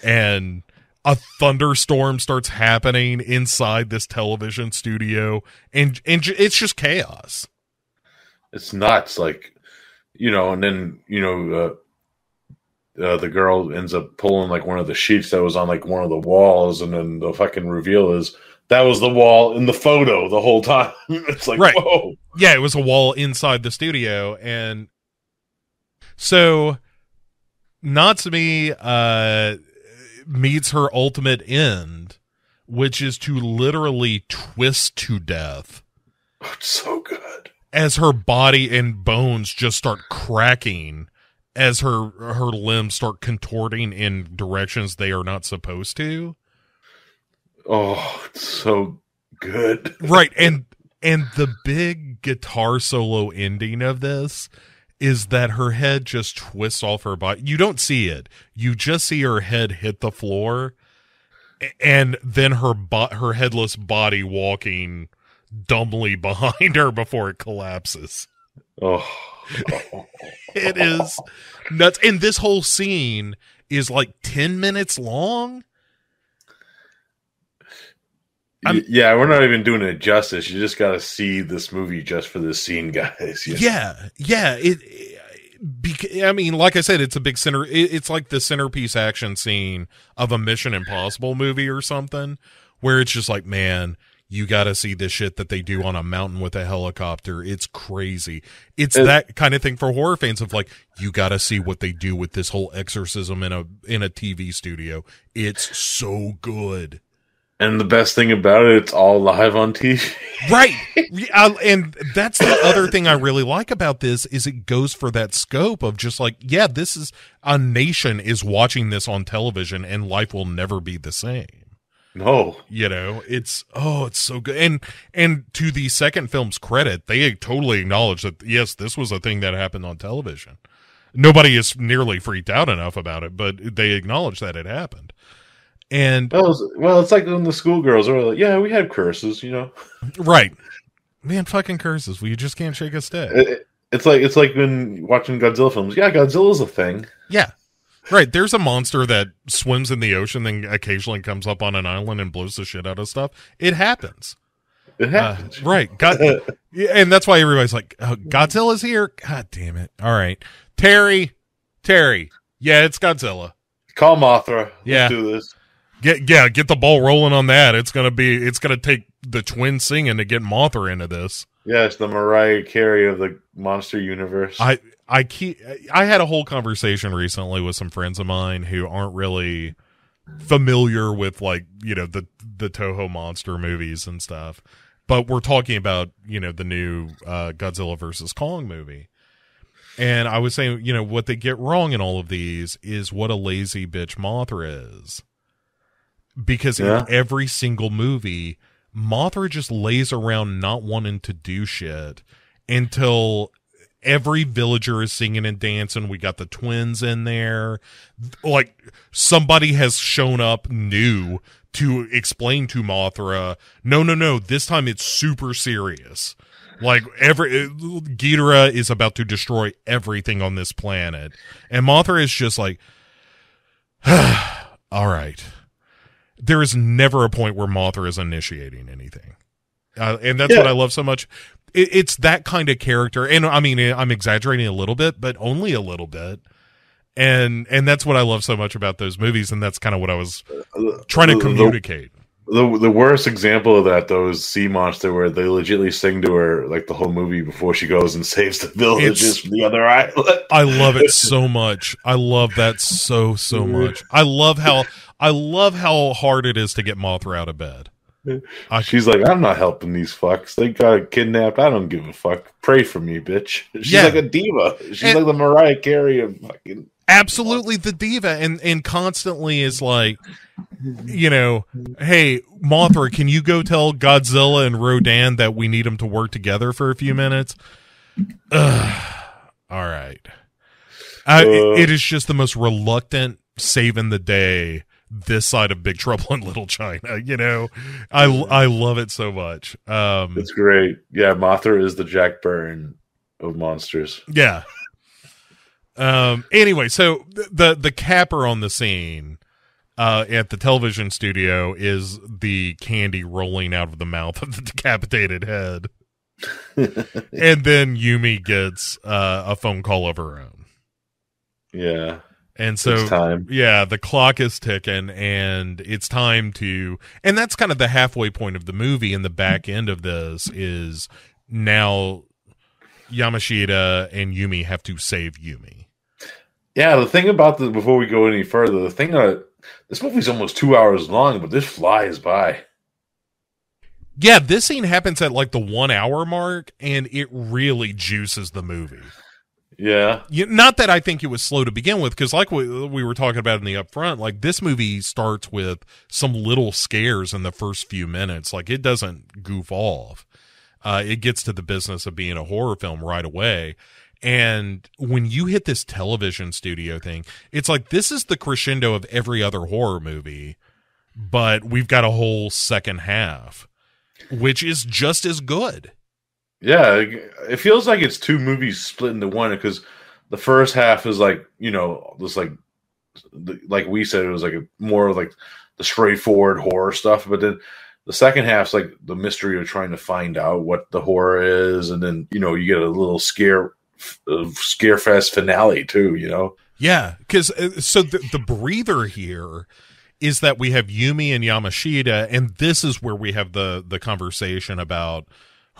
and a thunderstorm starts happening inside this television studio, and and it's just chaos. It's nuts like you know and then you know uh, uh, the girl ends up pulling like one of the sheets that was on like one of the walls and then the fucking reveal is that was the wall in the photo the whole time. (laughs) It's like Right. whoa. Yeah, it was a wall inside the studio, and so Natsume uh, meets her ultimate end, which is to literally twist to death. It's (laughs) so good as her body and bones just start cracking as her her limbs start contorting in directions they are not supposed to. oh it's so good. Right and and the big guitar solo ending of this is that her head just twists off her body. You don't see it. You just see her head hit the floor and then her bo- her headless body walking dumbly behind her before it collapses. Oh, (laughs) it is nuts. And this whole scene is like 10 minutes long? I'm- yeah we're not even doing it justice. You just got to see this movie just for this scene (laughs) guys. You know? yeah yeah it, it i mean like i said it's a big center it, it's like the centerpiece action scene of a mission impossible movie or something where it's just like man you got to see this shit that they do on a mountain with a helicopter. It's crazy. It's It- that kind of thing for horror fans of like you got to see what they do with this whole exorcism in a in a tv studio. It's so good. And the best thing about it it's all live on tv (laughs) right. Yeah, and that's the other thing i really like about this is it goes for that scope of just like yeah this is a nation is watching this on television and life will never be the same no you know it's oh it's so good and and to the second film's credit they totally acknowledge that yes this was a thing that happened on television nobody is nearly freaked out enough about it but they acknowledge that it happened and Well, it's, well, it's like when the schoolgirls are like, "Yeah, we had curses," you know. right man fucking curses We just can't shake a stick It- it- it's like it's like when watching Godzilla films. Yeah, Godzilla's a thing. Yeah. Right. There's a monster that swims in the ocean, then occasionally comes up on an island and blows the shit out of stuff. It happens. It Uh, happens. right. God, (laughs) and that's why everybody's like, oh, Godzilla's here. God damn it. All right. Terry. Terry. Yeah, it's Godzilla. Call Mothra. Let's Yeah. do this. Get yeah, get the ball rolling on that. It's gonna be it's gonna take the twin singing to get Mothra into this. Yes, the Mariah Carey of the monster universe. I I keep I had a whole conversation recently with some friends of mine who aren't really familiar with like you know the the Toho monster movies and stuff, but we're talking about you know the new uh, Godzilla versus Kong movie. And I was saying, you know, what they get wrong in all of these is what a lazy bitch Mothra is. Because Yeah. in every single movie, Mothra just lays around not wanting to do shit until every villager is singing and dancing. We got the twins in there. Like somebody has shown up new to explain to Mothra, no, no, no, this time it's super serious. Like every Ghidorah is about to destroy everything on this planet, and Mothra is just like, (sighs) all right. There is never a point where Mothra is initiating anything, uh, and that's Yeah. what I love so much. It, it's that kind of character, and I mean, I'm exaggerating a little bit, but only a little bit. And and that's what I love so much about those movies, and that's kind of what I was trying to The- the- communicate. The, the worst example of that though is Sea Monster, where they legitimately sing to her like the whole movie before she goes and (laughs) saves the villages It's- from the other island. I love it (laughs) so much. I love that so so much. I love how I love how hard it is to get Mothra out of bed. (laughs) She's like, I'm not helping these fucks. They got kidnapped. I don't give a fuck. Pray for me, bitch. She's Yeah. like a diva. She's And- like the Mariah Carey of fucking. Absolutely the diva and and constantly is like you know, hey, Mothra, can you go tell Godzilla and Rodan that we need them to work together for a few minutes? Ugh. all right. I, Uh. it is just the most reluctant saving the day this side of Big Trouble in Little China. You know, I I love it so much. Um, It's great. Yeah, Mothra is the Jack Burton of monsters. Yeah. Um. Anyway, so the the capper on the scene, uh, at the television studio is the candy rolling out of the mouth of the decapitated head, (laughs) and then Yumi gets uh, a phone call of her own, yeah, and so yeah, the clock is ticking, and it's time to, and that's kind of the halfway point of the movie. And the back end of this is now Yamashita and Yumi have to save Yumi. Yeah, the thing about the before we go any further, the thing that this movie's almost two hours long, but this flies by. Yeah, this scene happens at like the one hour mark, and it really juices the movie. Yeah, You, not that I think it was slow to begin with, because like we, we were talking about in the upfront, like this movie starts with some little scares in the first few minutes. Like it doesn't goof off. Uh, it gets to the business of being a horror film right away. And when you hit this television studio thing, it's like this is the crescendo of every other horror movie, but we've got a whole second half, which is just as good. Yeah. It feels like it's two movies split into one because the first half is like you know this like like we said it was like a, more of like the straightforward horror stuff, but then the second half's like the mystery of trying to find out what the horror is, and then you know you get a little scare uh, scare fest finale too. You know. Yeah, because uh, so the, the breather here is that we have Yumi and Yamashita, and this is where we have the the conversation about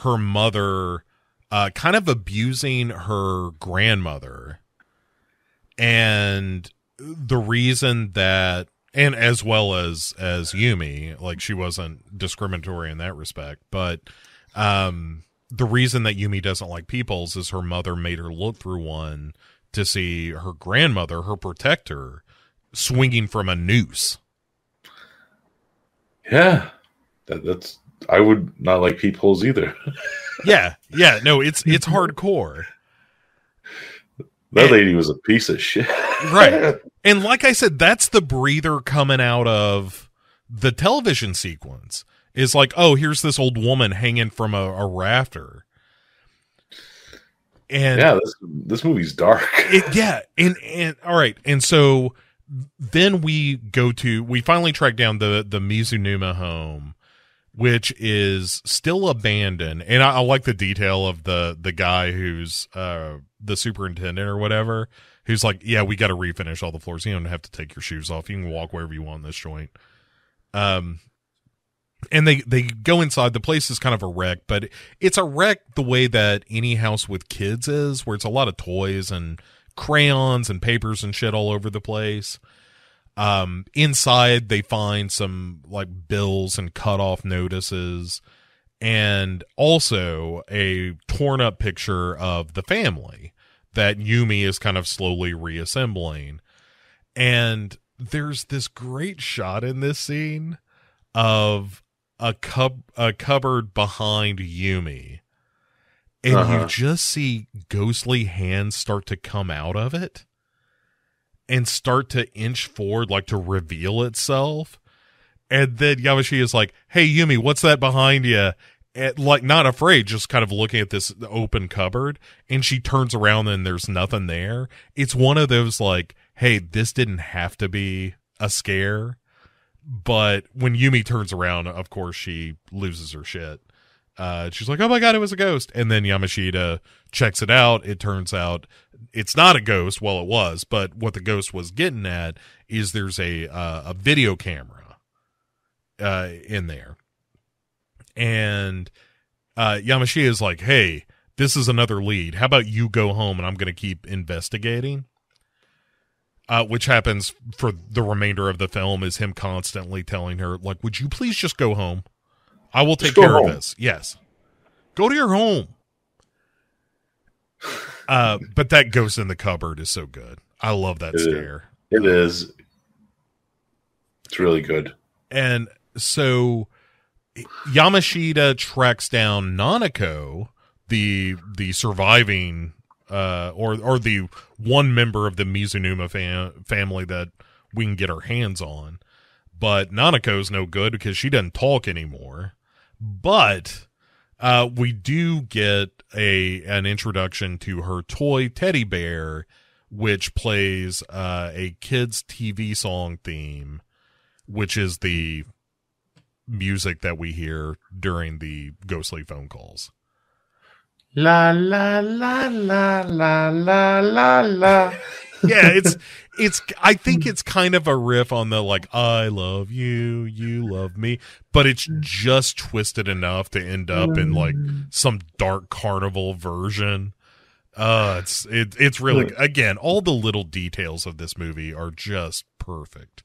her mother uh, kind of abusing her grandmother, and the reason that, and as well as as Yumi, like she wasn't discriminatory in that respect, but um, the reason that Yumi doesn't like peoples is her mother made her look through one to see her grandmother, her protector, swinging from a noose. Yeah, that, that's. I would not like peepholes either. (laughs) Yeah, yeah, no, it's it's hardcore. That And- lady was a piece of shit. (laughs) Right. And like I said, that's the breather coming out of the television sequence. Is like, oh, here's this old woman hanging from a, a rafter. And yeah, this this movie's dark. (laughs) it, yeah, and and all right, and so then we go to we finally track down the the Mizunuma home, which is still abandoned, and I, I like the detail of the the guy who's uh the superintendent or whatever, who's like, yeah, we got to refinish all the floors. You don't have to take your shoes off. You can walk wherever you want in this joint. Um, and they they go inside the place is kind of a wreck but it's a wreck the way that any house with kids is where it's a lot of toys and crayons and papers and shit all over the place um inside they find some like bills and cut off notices and also a torn up picture of the family that Yumi is kind of slowly reassembling and there's this great shot in this scene of a cub a cupboard behind Yumi. And Uh-huh. you just see ghostly hands start to come out of it and start to inch forward like to reveal itself. And then Yamashi is like, "Hey Yumi, what's that behind you?" And like not afraid, just kind of looking at this open cupboard, and she turns around and there's nothing there. It's one of those like, "Hey, this didn't have to be a scare." But when Yumi turns around, of course she loses her shit. Uh, she's like, "Oh my god, it was a ghost!" And then Yamashita checks it out. It turns out it's not a ghost. Well, it was, but what the ghost was getting at is there's a uh, a video camera uh, in there, and uh, Yamashita is like, "Hey, this is another lead. How about you go home and I'm going to keep investigating." Uh, which happens for the remainder of the film is him constantly telling her, like, "Would you please just go home? I will take care home." of this." Yes, go to your home. Uh, but that ghost in the cupboard is so good. I love that It is. scare. It is. It's really good. And so Yamashita tracks down Nanako, the the surviving uh or or the one member of the Mizunuma fam- family that we can get our hands on. But Nanako's no good because she doesn't talk anymore. But uh we do get a an introduction to her toy teddy bear which plays uh a kids TV song theme which is the music that we hear during the ghostly phone calls. La la la la la la la la. Yeah, it's it's I think it's kind of a riff on the like I love you, you love me, but it's just twisted enough to end up in like some dark carnival version. Uh it's it, it's really again, all the little details of this movie are just perfect.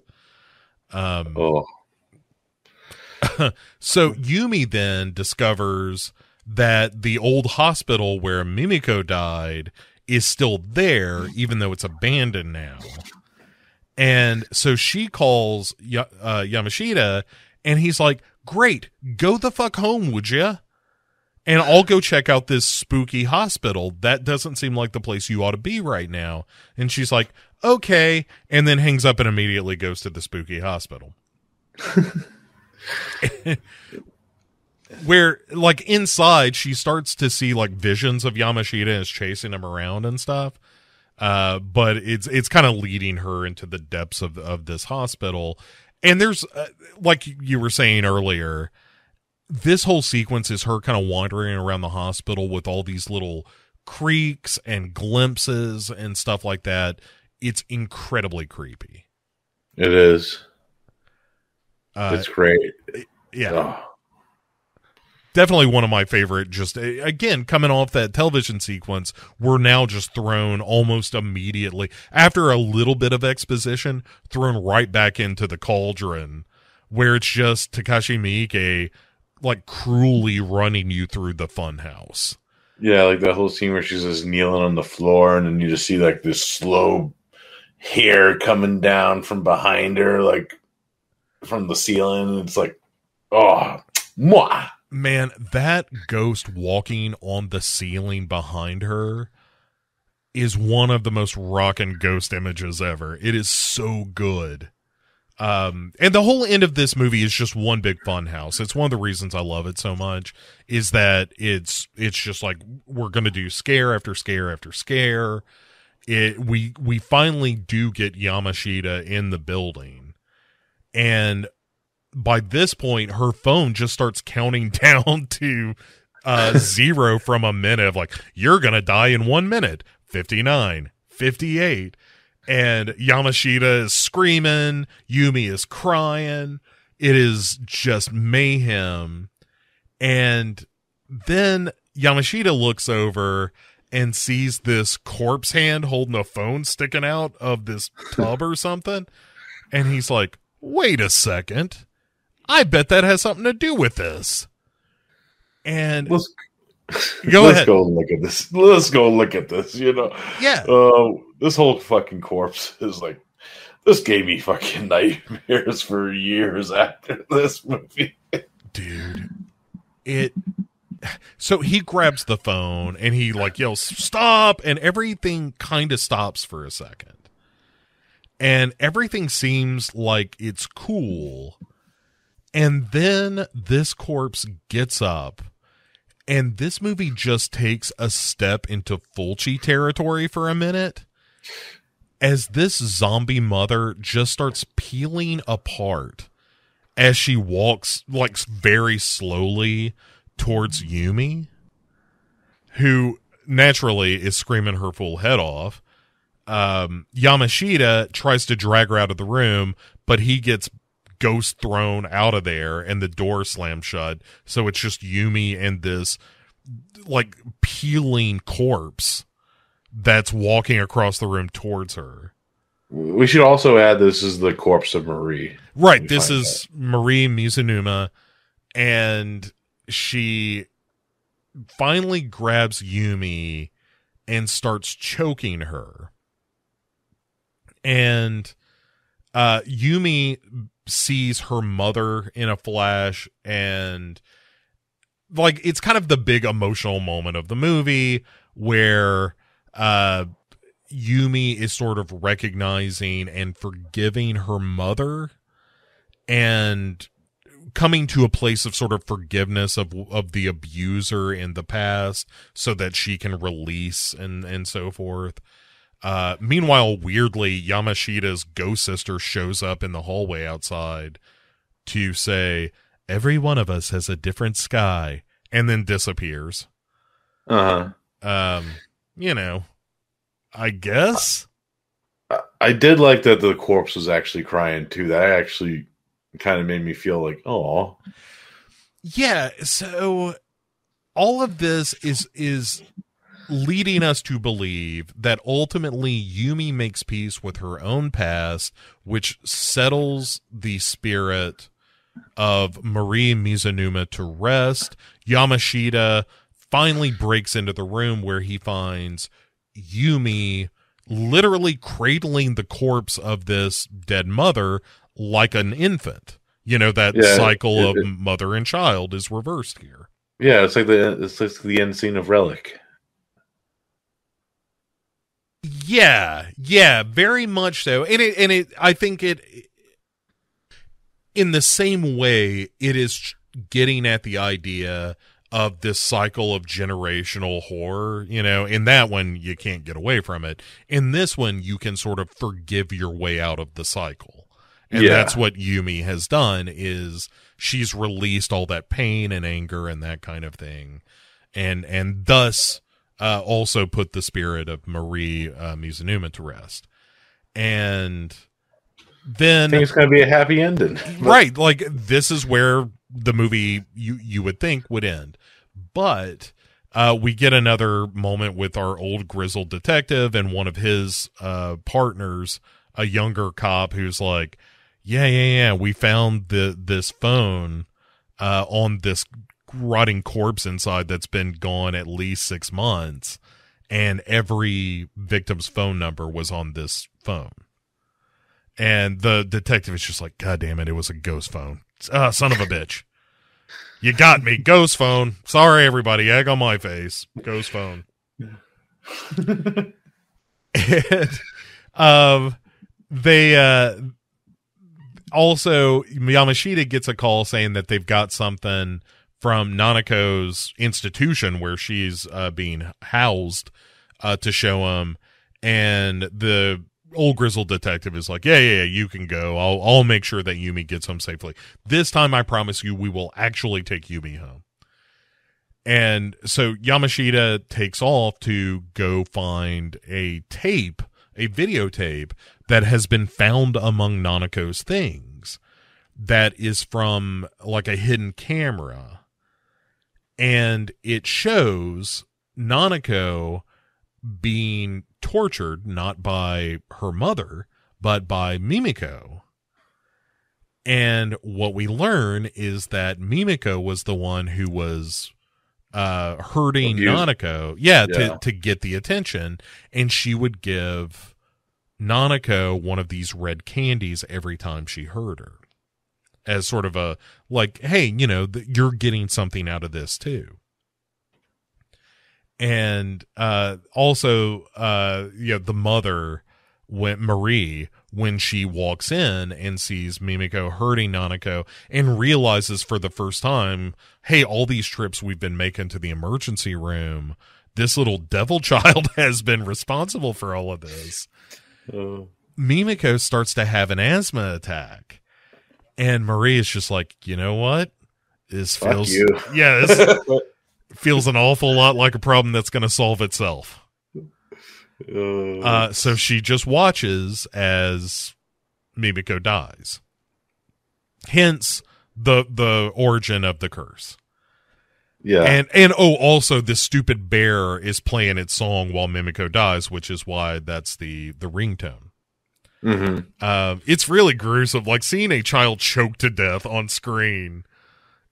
Um Oh, (laughs) so Yumi then discovers that the old hospital where Mimiko died is still there, even though it's abandoned now. And so she calls uh, Yamashita, and he's like, "Great, go the fuck home, would you?" And I'll go check out this spooky hospital. That doesn't seem like the place you ought to be right now. And she's like, "Okay," and then hangs up and immediately goes to the spooky hospital. (laughs) where like inside she starts to see like visions of Yamashita is chasing him around and stuff. Uh, but it's it's kind of leading her into the depths of of this hospital. And there's uh, like you were saying earlier, this whole sequence is her kind of wandering around the hospital with all these little creaks and glimpses and stuff like that. It's incredibly creepy. it is. Uh, it's great. yeah. Oh, definitely one of my favorite just eh, again coming off that television sequence we're now just thrown almost immediately after a little bit of exposition thrown right back into the cauldron where it's just takashi miike like cruelly running you through the funhouse yeah, like that whole scene where she's just kneeling on the floor, and then you just see like this slow hair coming down from behind her, like from the ceiling. It's like, oh, mwah. Man that ghost walking on the ceiling behind her is one of the most rockin' ghost images ever. It is so good. Um and the whole end of this movie is just one big fun house it's one of the reasons i love it so much is that it's it's just like we're gonna do scare after scare after scare. It we we finally do get yamashita in the building. And by this point her phone just starts counting (laughs) down to uh zero from a minute of like you're gonna die in one minute. 59 58 and yamashita is screaming. Yumi is crying. It is just mayhem. And then yamashita looks over and sees this corpse hand holding a phone sticking out of this tub or something. And he's like wait a second I bet that has something to do with this. And Let's (laughs) go let's ahead. go look at this. Let's go look at this. You know, Yeah. uh, this whole fucking corpse (laughs) is like. This gave me fucking (laughs) nightmares for years after this movie. Dude. It so he grabs the phone and he like yells stop and everything kind of stops for a second. And everything seems like it's cool. And then this corpse gets up and this movie just takes a step into Fulci territory for a minute as this zombie mother just starts peeling apart as she walks like very slowly towards Yumi, who naturally is screaming her full head off. Um, Yamashita tries to drag her out of the room, but he gets ghost thrown out of there and the door slammed shut. So it's just Yumi and this like peeling corpse that's walking across the room towards her. We should also add this is the corpse of Marie. Right. This is Marie Mizunuma, and she finally grabs Yumi and starts choking her. And uh, Yumi sees her mother in a flash, and like it's kind of the big emotional moment of the movie where uh Yumi is sort of recognizing and forgiving her mother and coming to a place of sort of forgiveness of of the abuser in the past so that she can release and and so forth. Uh meanwhile weirdly Yamashita's ghost sister shows up in the hallway outside to say every one of us has a different sky and then disappears. Uh huh. Um you know, I guess huh. I did like that the corpse was actually crying too. That actually kind of made me feel like, oh, yeah so all of this is is leading us to believe that ultimately yumi makes peace with her own past which settles the spirit of marie mizunuma to rest. Yamashita finally breaks into the room where he finds yumi literally cradling the corpse of this dead mother like an infant. You know that Yeah, cycle it- of mother and child is reversed here. Yeah, it's like the it's like the end scene of Relic. Yeah, yeah, very much so. And it and it I think it in the same way it is getting at the idea of this cycle of generational horror, you know. In that one you can't get away from it. In this one you can sort of forgive your way out of the cycle. And Yeah. that's what Yumi has done is she's released all that pain and anger and that kind of thing. And and thus uh, also put the spirit of Marie uh, Mizunuma to rest. And I then think it's gonna be a happy ending. (laughs) right, like this is where the movie you you would think would end. But uh, we get another moment with our old grizzled detective and one of his uh, partners, a younger cop who's like, "Yeah, yeah, yeah, we found the this phone uh, on this rotting corpse inside that's been gone at least six months, and every victim's phone number was on this phone." And the detective is just like, God damn it, it was a ghost phone. Ah, son of a bitch. You got me. Ghost phone. Sorry, everybody. Egg on my face. Ghost phone. and, (laughs) um, they, uh, also, Yamashita gets a call saying that they've got something from Nanako's institution where she's uh, being housed uh, to show him. And the old grizzled detective is like, yeah, yeah, yeah, you can go. I'll, I'll make sure that Yumi gets home safely. This time, I promise you, we will actually take Yumi home. And so Yamashita takes off to go find a tape, a videotape that has been found among Nanako's things that is from like a hidden camera. And it shows Nanako being tortured not by her mother, but by Mimiko. And what we learn is that Mimiko was the one who was uh hurting Abused. Nanako. Yeah, Yeah. to to get the attention and she would give Nanako one of these red candies every time she hurt her. As sort of a like, hey, you know, th- you're getting something out of this too and uh also uh you know the mother when Marie when she walks in and sees Mimiko hurting Nanako and realizes for the first time, hey, all these trips we've been making to the emergency room, this little devil (laughs) child has been responsible for all of this. Oh. Mimiko starts to have an asthma attack. And Marie is just like, you know what? This Fuck feels you. (laughs) yeah, this (laughs) feels an awful lot like a problem that's going to solve itself. Uh, Uh, so she just watches as Mimiko dies. Hence the the origin of the curse. yeah. And and oh, also this stupid bear is playing its song while Mimiko dies, which is why that's the the ringtone. Hmm Um, it's really gruesome. Like seeing a child choked to death on screen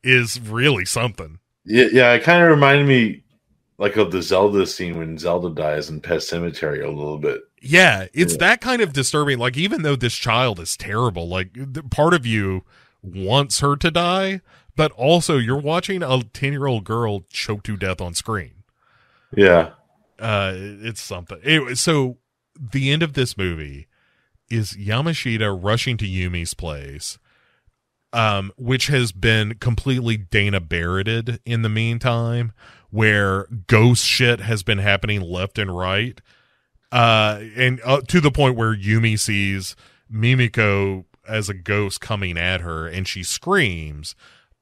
is really something. Yeah, yeah. It kind of reminded me like of the Zelda scene when Zelda dies in Pet Sematary a little bit. Yeah, it's Yeah. that kind of disturbing. Like, even though this child is terrible, like, part of you wants her to die, but also you're watching a 10 year old girl choke to death on screen. Yeah. Uh, it's something. Anyway, so the end of this movie is Yamashita rushing to Yumi's place, um, which has been completely Dana Barretted in the meantime, where ghost shit has been happening left and right. Uh, and uh, to the point where Yumi sees Mimiko as a ghost coming at her and she screams.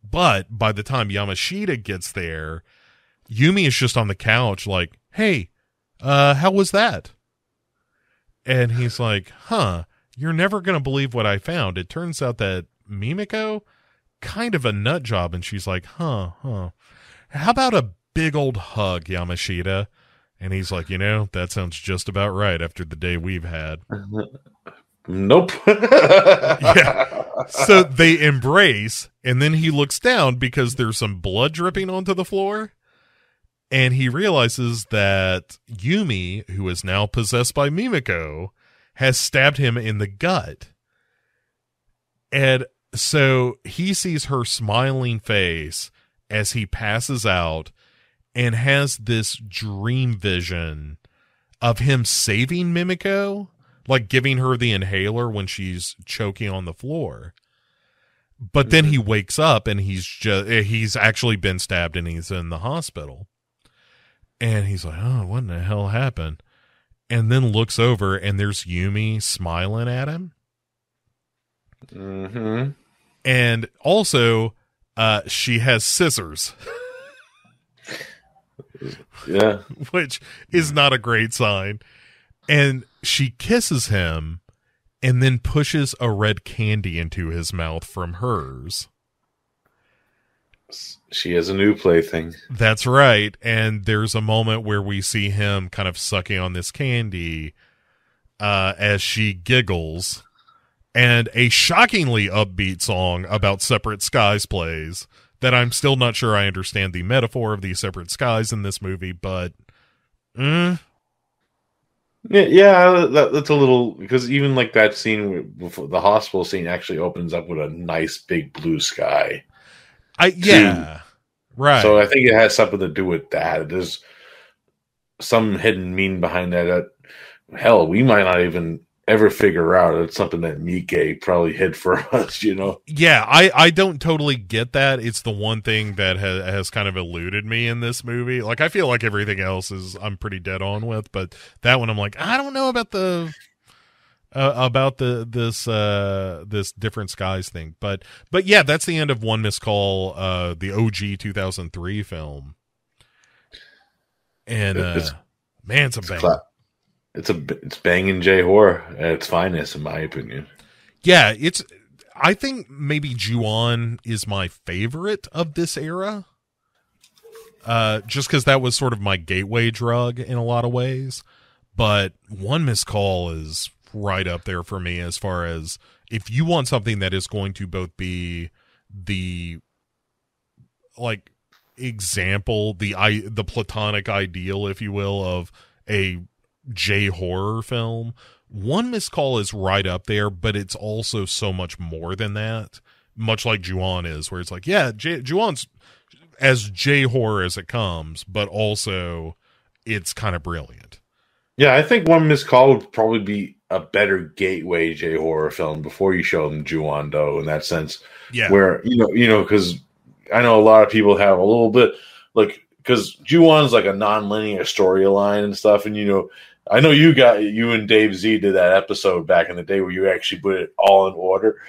But by the time Yamashita gets there, Yumi is just on the couch, like, hey, uh, how was that? And he's like, huh, you're never going to believe what I found. It turns out that Mimiko, kind of a nut job. And she's like, huh, huh. How about a big old hug, Yamashita? And he's like, you know, that sounds just about right after the day we've had. (laughs) Nope. (laughs) yeah. So they embrace, and then he looks down because there's some blood dripping onto the floor. And he realizes that Yumi, who is now possessed by Mimiko, has stabbed him in the gut. And so he sees her smiling face as he passes out and has this dream vision of him saving Mimiko like giving her the inhaler when she's choking on the floor. But then he mm-hmm. wakes up and he's just he's actually been stabbed and he's in the hospital. And he's like, "Oh, what in the hell happened?" And then looks over and there's Yumi smiling at him. Mm-hmm. And also, uh, she has scissors. yeah. (laughs) Which is not a great sign. And she kisses him and then pushes a red candy into his mouth from hers. She has a new plaything. That's right. And there's a moment where we see him kind of sucking on this candy uh, as she giggles. And a shockingly upbeat song about separate skies plays that I'm still not sure I understand the metaphor of the separate skies in this movie, but mm, Yeah, that, that's a little because even like that scene before the hospital scene actually opens up with a nice big blue sky. I yeah, right. So I think it has something to do with that. There's some hidden mean behind that. that hell, we might not even ever figure out. It's something that Miike probably hid for (laughs) us, you know. yeah, I I don't totally get that. It's the one thing that has has kind of eluded me in this movie. Like I feel like everything else is I'm pretty dead on with, but that one I'm like I don't know about the uh, about the this uh this different skies thing. But but yeah, that's the end of one missed call uh the OG 2003 film. And uh It's- man, it's a It's, bang. it's a it's banging J horror at its finest, in my opinion. Yeah, it's. I think maybe Juon is my favorite of this era. Uh, just because that was sort of my gateway drug in a lot of ways. But one missed call is right up there for me as far as if you want something that is going to both be the like example, the i the platonic ideal, if you will, of a J horror film. One missed call is right up there, but it's also so much more than that. Much like Juon is, where it's like, yeah, J- Juon's as J horror as it comes, but also it's kind of brilliant. Yeah, I think one missed call would probably be a better gateway J horror film before you show them Juon Do in that sense. Yeah, Where you know, you know, because I know a lot of people have a little bit like because Juon's like a non-linear storyline and stuff, and you know, I know you got you and Dave Z did that episode back in the day where you actually put it all in order,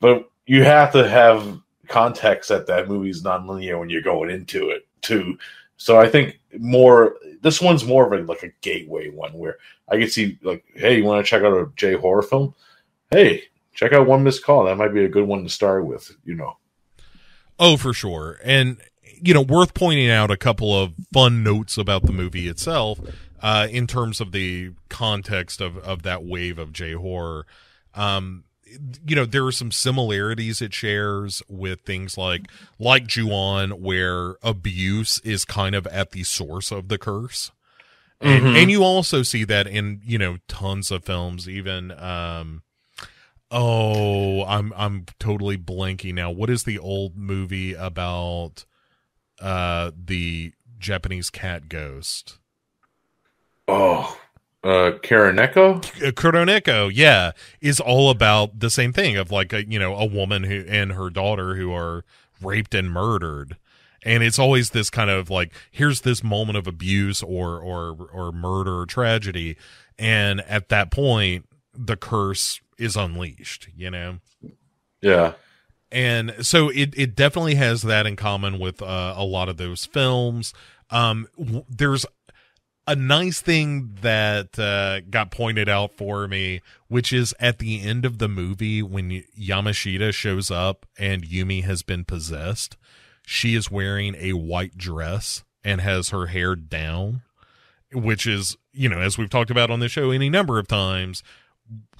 but you have to have context that that movie's non-linear when you're going into it too. So I think more this one's more of a like a gateway one where I can see like, hey, you want to check out a J horror film? Hey, check out One Missed Call. That might be a good one to start with. You know. Oh, for sure. And, you know, worth pointing out a couple of fun notes about the movie itself uh, in terms of the context of, of that wave of J horror. Um, you know, there are some similarities it shares with things like, like Juon, where abuse is kind of at the source of the curse. And, Mhm. and you also see that in, you know, tons of films, even, um, Oh, I'm I'm totally blanking now. What is the old movie about uh the Japanese cat ghost? Oh, uh Karaneko? Uh, Kuroneko, yeah, is all about the same thing of like a you know a woman who and her daughter who are raped and murdered, and it's always this kind of like here's this moment of abuse or or or murder or tragedy, and at that point the curse is unleashed, you know. Yeah. And so it it definitely has that in common with uh, a lot of those films. Um, w- there's a nice thing that uh, got pointed out for me, which is at the end of the movie when Yamashita shows up and Yumi has been possessed, she is wearing a white dress and has her hair down, which is, you know, as we've talked about on the show any number of times,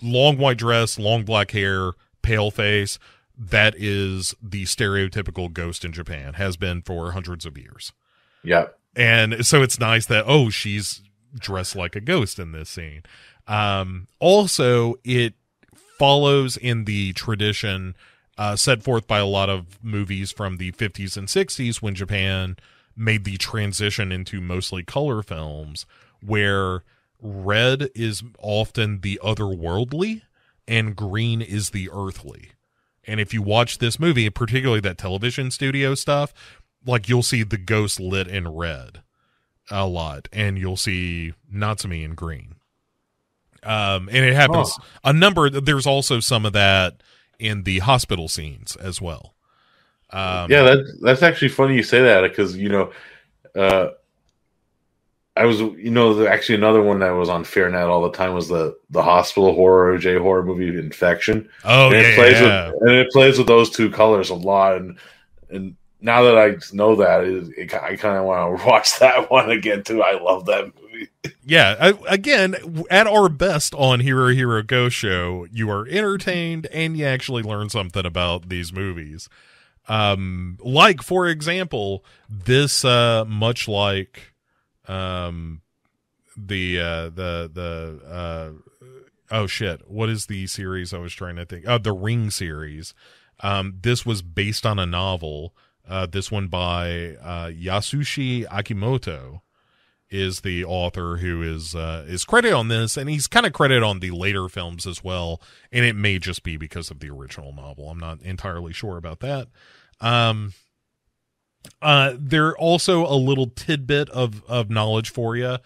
long white dress, long black hair, pale face. That is the stereotypical ghost in Japan, has been for hundreds of years. Yeah. And so it's nice that, oh, she's dressed like a ghost in this scene. Um, also, it follows in the tradition uh, set forth by a lot of movies from the 50s and 60s when Japan made the transition into mostly color films, where red is often the otherworldly and green is the earthly. And if you watch this movie, particularly that television studio stuff, like you'll see the ghost lit in red a lot, and you'll see Natsumi in green. Um, and it happens Oh. a number. There's also some of that in the hospital scenes as well. Um, yeah, that that's actually funny you say that because you know, uh, I was you know actually another one that was on FEARnet all the time was the the hospital horror J horror movie Infection. Oh and yeah, it plays yeah. with and it plays with those two colors a lot and and now that I know that it, it, I kind of want to (laughs) watch that one again too. I love that movie. yeah. I, again, at our best on Hero Hero Ghost Show, you are entertained and you actually learn something about these movies. Um, like for example, this uh, much like um the uh the the uh oh shit what is the series i was trying to think oh the ring series um this was based on a novel uh this one by uh yasushi akimoto is the author who is uh is credited on this and he's kind of credited on the later films as well and it may just be because of the original novel i'm not entirely sure about that um uh, there also a little tidbit of of knowledge for you.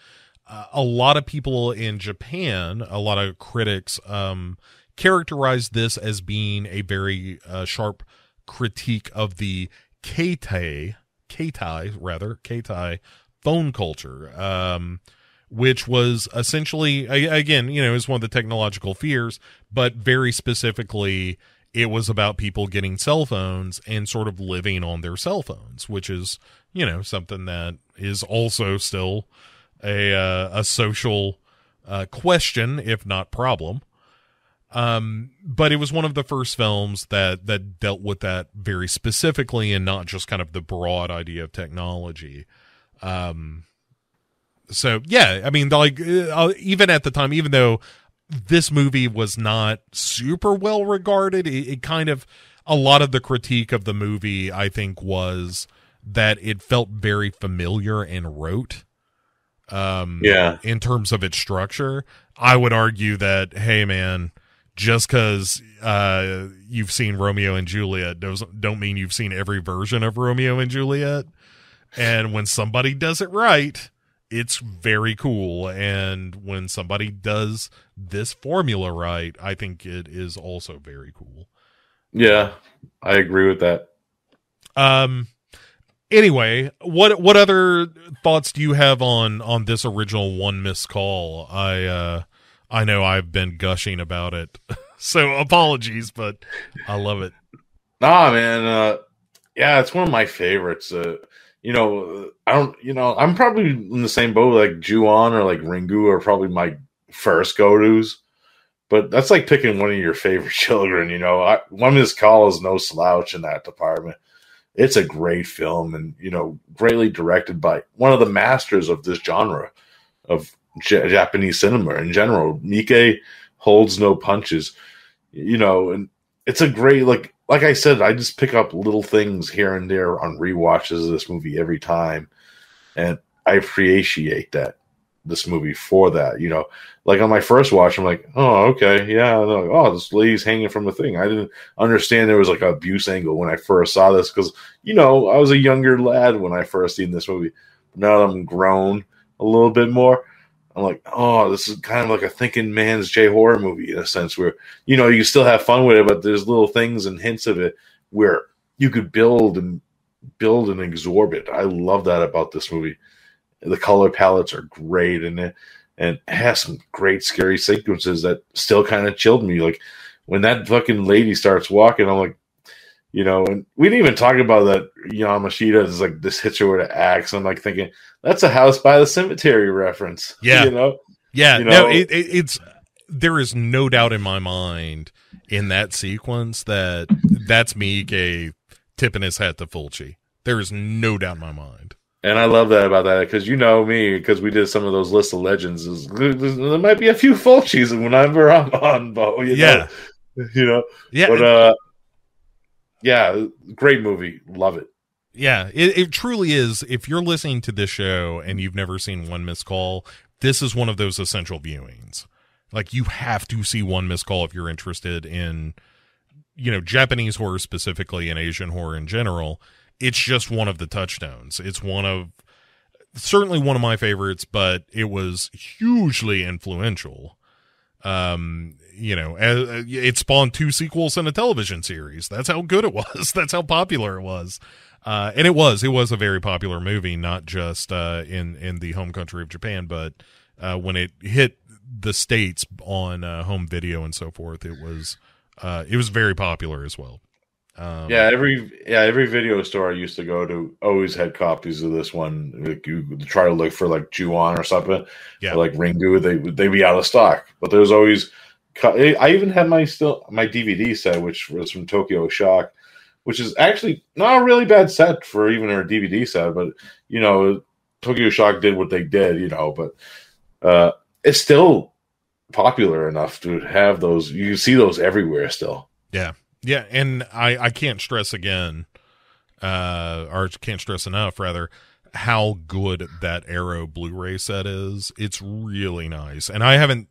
Uh, a lot of people in Japan, a lot of critics, um, characterize this as being a very uh, sharp critique of the keitai, keitai rather keitai phone culture, um, which was essentially again, you know, is one of the technological fears, but very specifically it was about people getting cell phones and sort of living on their cell phones, which is, you know, something that is also still a uh, a social uh, question, if not problem. Um, but it was one of the first films that that dealt with that very specifically, and not just kind of the broad idea of technology. Um, so yeah, I mean, like uh, even at the time, even though this movie was not super well regarded. It, it, kind of a lot of the critique of the movie, I think, was that it felt very familiar and rote. Um, Yeah. in terms of its structure, I would argue that hey, man, just because uh, you've seen Romeo and Juliet doesn't don't mean you've seen every version of Romeo and Juliet. And when somebody does it right, it's very cool and when somebody does this formula right i think it is also very cool Yeah, I agree with that. um anyway what what other thoughts do you have on on this original one missed call i uh i know i've been gushing about it (laughs) so apologies but i love it Nah, man. Uh, yeah, it's one of my favorites. Uh, you know, I don't. You know, I'm probably in the same boat. Like Ju-on or like Ringu are probably my first go tos. But that's like picking one of your favorite (laughs) children. You know, I, one Missed Call is no slouch in that department. It's a great film, and you know, greatly directed by one of the masters of this genre of J- Japanese cinema in general. Miike holds no punches you know, and it's a great like like I said, I just pick up little things here and there on rewatches of this movie every time, and I appreciate that this movie for that. You know, like on my first watch, I'm like, oh, okay, yeah, oh, this lady's hanging from the thing. I didn't understand there was like a abuse angle when I first saw this because you know I was a younger lad when I first seen this movie. Now that I'm grown a little bit more, I'm like, oh, this is kind of like a thinking man's J horror movie in a sense where you know you still have fun with it, but there's little things and hints of it where you could build and build and absorb it. I love that about this movie. The color palettes are great, and it and it has some great scary sequences that still kind of chilled me. Like when that fucking lady starts walking, I'm like, you know, and we didn't even talk about that Yamashita is like this hits her with an axe. I'm like thinking that's a house by the cemetery reference. (laughs) Yeah, you know, yeah. You no, it, it, it's there is no doubt in my mind in that sequence that that's Miike tipping his hat to Fulci. There is no doubt in my mind. And I love that about that because you know me because we did some of those lists of legends. Is, there might be a few Fulcis whenever I'm (laughs) on, Bo. You Yeah, know? you know. yeah, But uh, yeah, great movie. Love it. yeah. It, it truly is. If you're listening to this show and you've never seen One Missed Call, this is one of those essential viewings. Like you have to see One Missed Call if you're interested in, you know, Japanese horror specifically and Asian horror in general. It's just one of the touchstones. It's one of certainly one of my favorites, but it was hugely influential. Um, you know, it spawned two sequels and a television series. That's how good it was. (laughs) That's how popular it was. Uh, and it was, it was a very popular movie, not just, uh, in, in the home country of Japan, but, uh, when it hit the States on, uh, home video and so forth, it was, uh, it was very popular as well. Um, Yeah, every yeah every video store I used to go to always had copies of this one. Like you try to look for like Ju-on or something, Yeah. or like Ringu, they they be out of stock. But there's always. I even had my still my DVD set, which was from Tokyo Shock, which is actually not a really bad set for even a DVD set. But you know, Tokyo Shock did what they did, you know. But uh, it's still popular enough to have those. You see those everywhere still. Yeah, and I I can't stress again, uh, or can't stress enough rather, how good that Arrow Blu-ray set is. It's really nice, and I haven't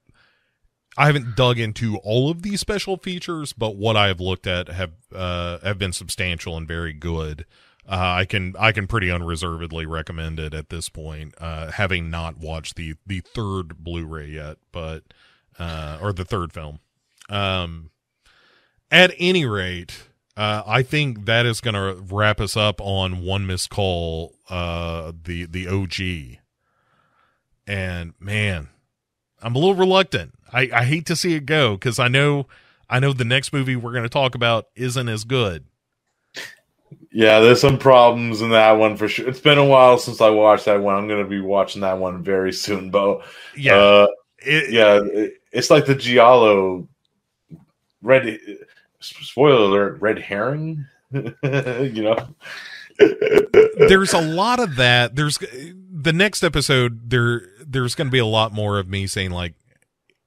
I haven't dug into all of these special features, but what I have looked at have uh have been substantial and very good. Uh, I can I can pretty unreservedly recommend it at this point, uh, having not watched the the third Blu-ray yet, but uh, or the third film. Um, at any rate, uh, I think that is going to wrap us up on one missed call, uh, the the OG. And man, I'm a little reluctant. I, I hate to see it go because I know I know the next movie we're going to talk about isn't as good. Yeah, there's some problems in that one for sure. It's been a while since I watched that one. I'm going to be watching that one very soon, Bo. Yeah, uh, it- yeah. it- It's like the Giallo red. Spoiler alert: red herring. (laughs) you know. there's a lot of that. There's the next episode. There, there's going to be a lot more of me saying like,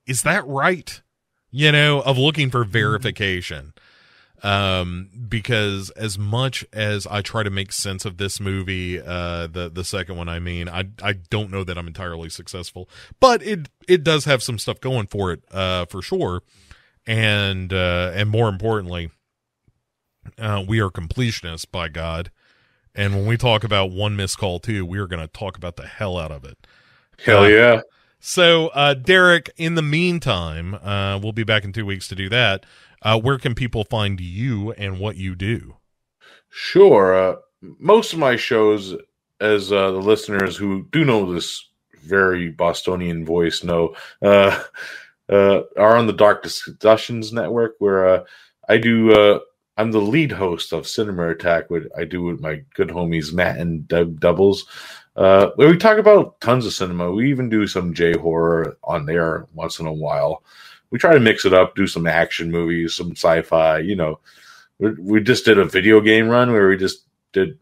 "Is that right?" You know, of looking for verification. Um, because as much as I try to make sense of this movie, uh, the the second one, I mean, I I don't know that I'm entirely successful, but it it does have some stuff going for it, uh, for sure, and uh, and more importantly, uh, we are completionists by God. And when we talk about one missed call too, we are going to talk about the hell out of it. Hell yeah! So, uh, Derek, in the meantime, uh, we'll be back in two weeks to do that. Uh, where can people find you and what you do? Sure. Uh, most of my shows, as uh, the listeners who do know this very Bostonian voice know, uh, are on the Dark Discussions Network, where uh, I do. Uh, I'm the lead host of Cinema Attack. With I do with my good homies Matt and Doug Doubles, uh, where we talk about tons of cinema. We even do some J horror on there once in a while. We try to mix it up, do some action movies, some sci-fi. You know, we, we just did a video game run where we just did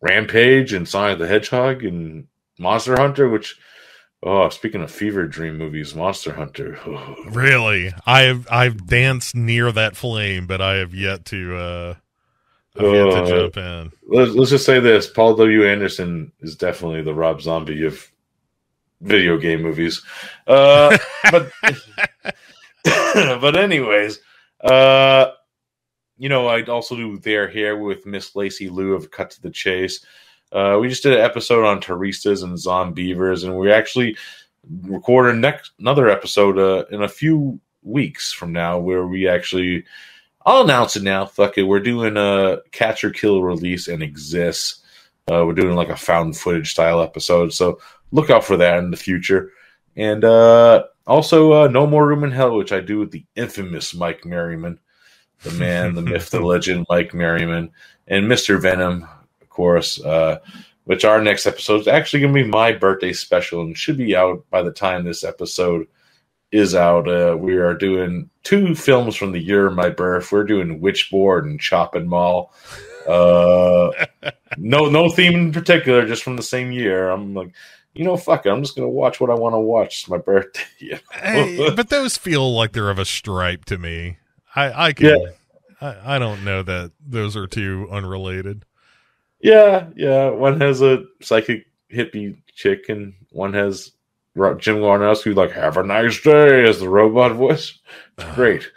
Rampage and Sonic the Hedgehog and Monster Hunter, which Oh, speaking of fever dream movies, Monster Hunter. (sighs) Really, I have I've danced near that flame, but I have yet to. uh I've yet to Uh, jump in. let's, let's just say this: Paul W. Anderson is definitely the Rob Zombie of video game movies. Uh, (laughs) but (laughs) but anyways, uh, you know, I'd also do their hair with Miss Lacey Lou of Cut to the Chase. Uh, we just did an episode on Turistas and Zombeavers, and we actually recording next another episode uh, in a few weeks from now where we actually I'll announce it now. Fuck it. We're doing a catch or kill release and exists. Uh, we're doing like a found footage style episode. So look out for that in the future. And uh, also, uh, No More Room in Hell, which I do with the infamous Mike Merriman, the man, the myth, the (laughs) legend, Mike Merriman, and Mr. Venom, course, uh, which our next episode is actually going to be my birthday special and should be out by the time this episode is out. Uh, we are doing two films from the year of my birth. We're doing Witchboard and Chopping Mall. Uh, no, no theme in particular, just from the same year. I'm like, you know, fuck it. I'm just gonna watch what I want to watch. It's my birthday. (laughs) Hey, but those feel like they're of a stripe to me. I I can. Yeah. I, I don't know that those are two unrelated. Yeah, yeah. One has a psychic hippie chick, and one has Jim Wynorski like "Have a nice day" as the robot voice. It's great.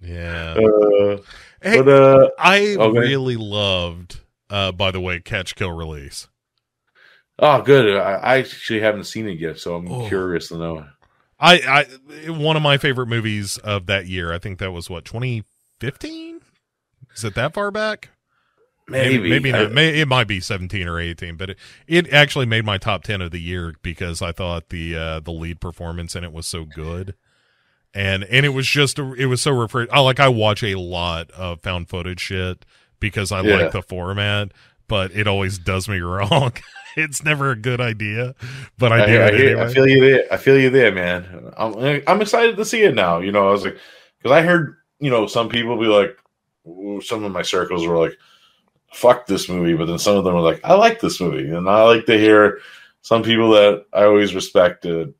Yeah. Uh, Hey, but uh, I okay. really loved. Uh, by the way, Catch Kill Release. oh, good. I, I actually haven't seen it yet, so I'm Oh. curious to know. I I one of my favorite movies of that year. I think that was what 2015. Is it that far back? Maybe, maybe I- not. May, it might be 17 or 18, but it, it actually made my top 10 of the year because I thought the uh, the lead performance in it was so good, and and it was just it was so refreshing. I like I watch a lot of found footage shit because I Yeah. like the format, but it always does me (laughs) wrong. it's never a good idea, but I I, do I, it hear- anyway. I feel you there. I feel you there, man. I'm I'm excited to see it now. You know, I was like, because I heard you know some people be like, some of my circles were like, "Fuck this movie," but then some of them were like, "I like this movie," and I like to hear some people that I always respected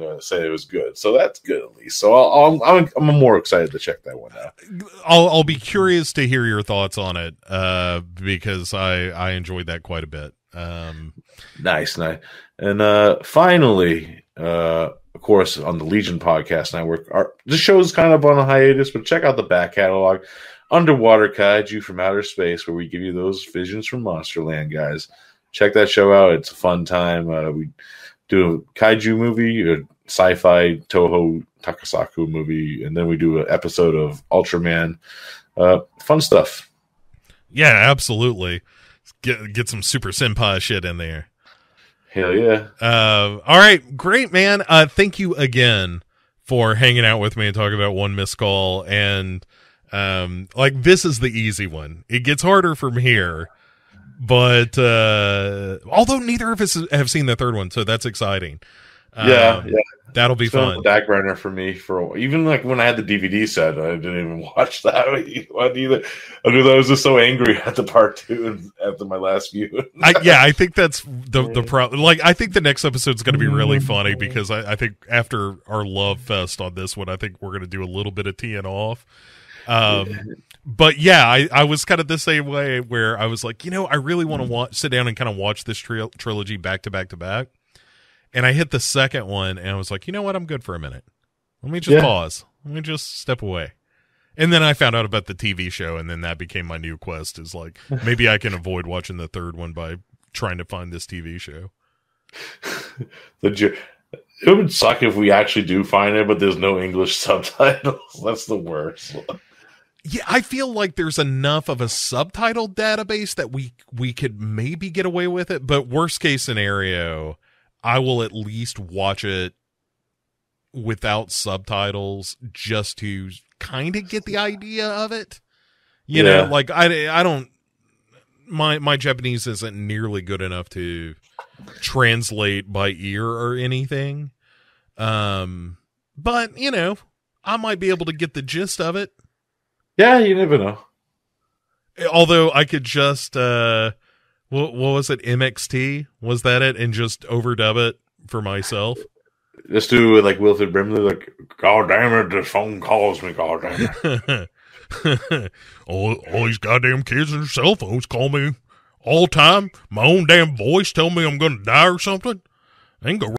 uh, say it was good. So that's good at least. So I'll, I'll, I'm I'm more excited to check that one out. I'll I'll be curious to hear your thoughts on it uh, because I I enjoyed that quite a bit. Um, Nice, nice. And uh finally, uh of course, on the Legion Podcast Network, our the show's kind of on a hiatus, but check out the back catalog. Underwater Kaiju from Outer Space, where we give you those visions from Monsterland, guys. Check that show out. It's a fun time. Uh, we do a kaiju movie, a sci-fi Toho tokusatsu movie, and then we do an episode of Ultraman. Uh, fun stuff. yeah, absolutely. Get get some Super Sentai shit in there. Hell yeah. Uh, all right, great man. Uh, thank you again for hanging out with me and talking about one missed call. And um, like this is the easy one. It gets harder from here, but uh, although neither of us have seen the third one, so that's exciting. Yeah, Um, yeah. that'll be It's been on fun. back burner for me for even like when I had the DVD set, I didn't even (laughs) watch that one either. I knew I was just so angry (laughs) at the part two after my last view. I, yeah, I think that's the the (laughs) problem. Like, I think the next episode's going to be really funny because I, I think after our love fest on this one, I think we're going to do a little bit of teeing off. Um, but yeah, I, I was kind of the same way where I was like, you know, I really want to watch, sit down and kind of watch this tri- trilogy back to back to back. And I hit the second one and I was like, you know what? I'm good for a minute. Let me just Yeah. pause. Let me just step away. And then I found out about the TV show, and then that became my new quest. Is like (laughs) maybe I can avoid watching the third one by trying to find this TV show. (laughs) the it would suck if we actually do find it, but there's no English (laughs) subtitles. That's the worst. Yeah, I feel like there's enough of a subtitle database that we we could maybe get away with it. But worst case scenario, I will at least watch it without subtitles just to kind of get the idea of it. You Yeah. know, like I I don't my my Japanese isn't nearly good enough to translate by ear or anything. Um but, you know, I might be able to get the gist of it. Yeah, you never know. Although I could just uh what, what was it MXT? Was that it and just overdub it for myself? Just do like Wilford Brimley, like, God damn it, the phone calls me, God damn it. (laughs) all, all these goddamn kids and their cell phones call me all the time. My own damn voice tell me I'm gonna die or something. I ain't gonna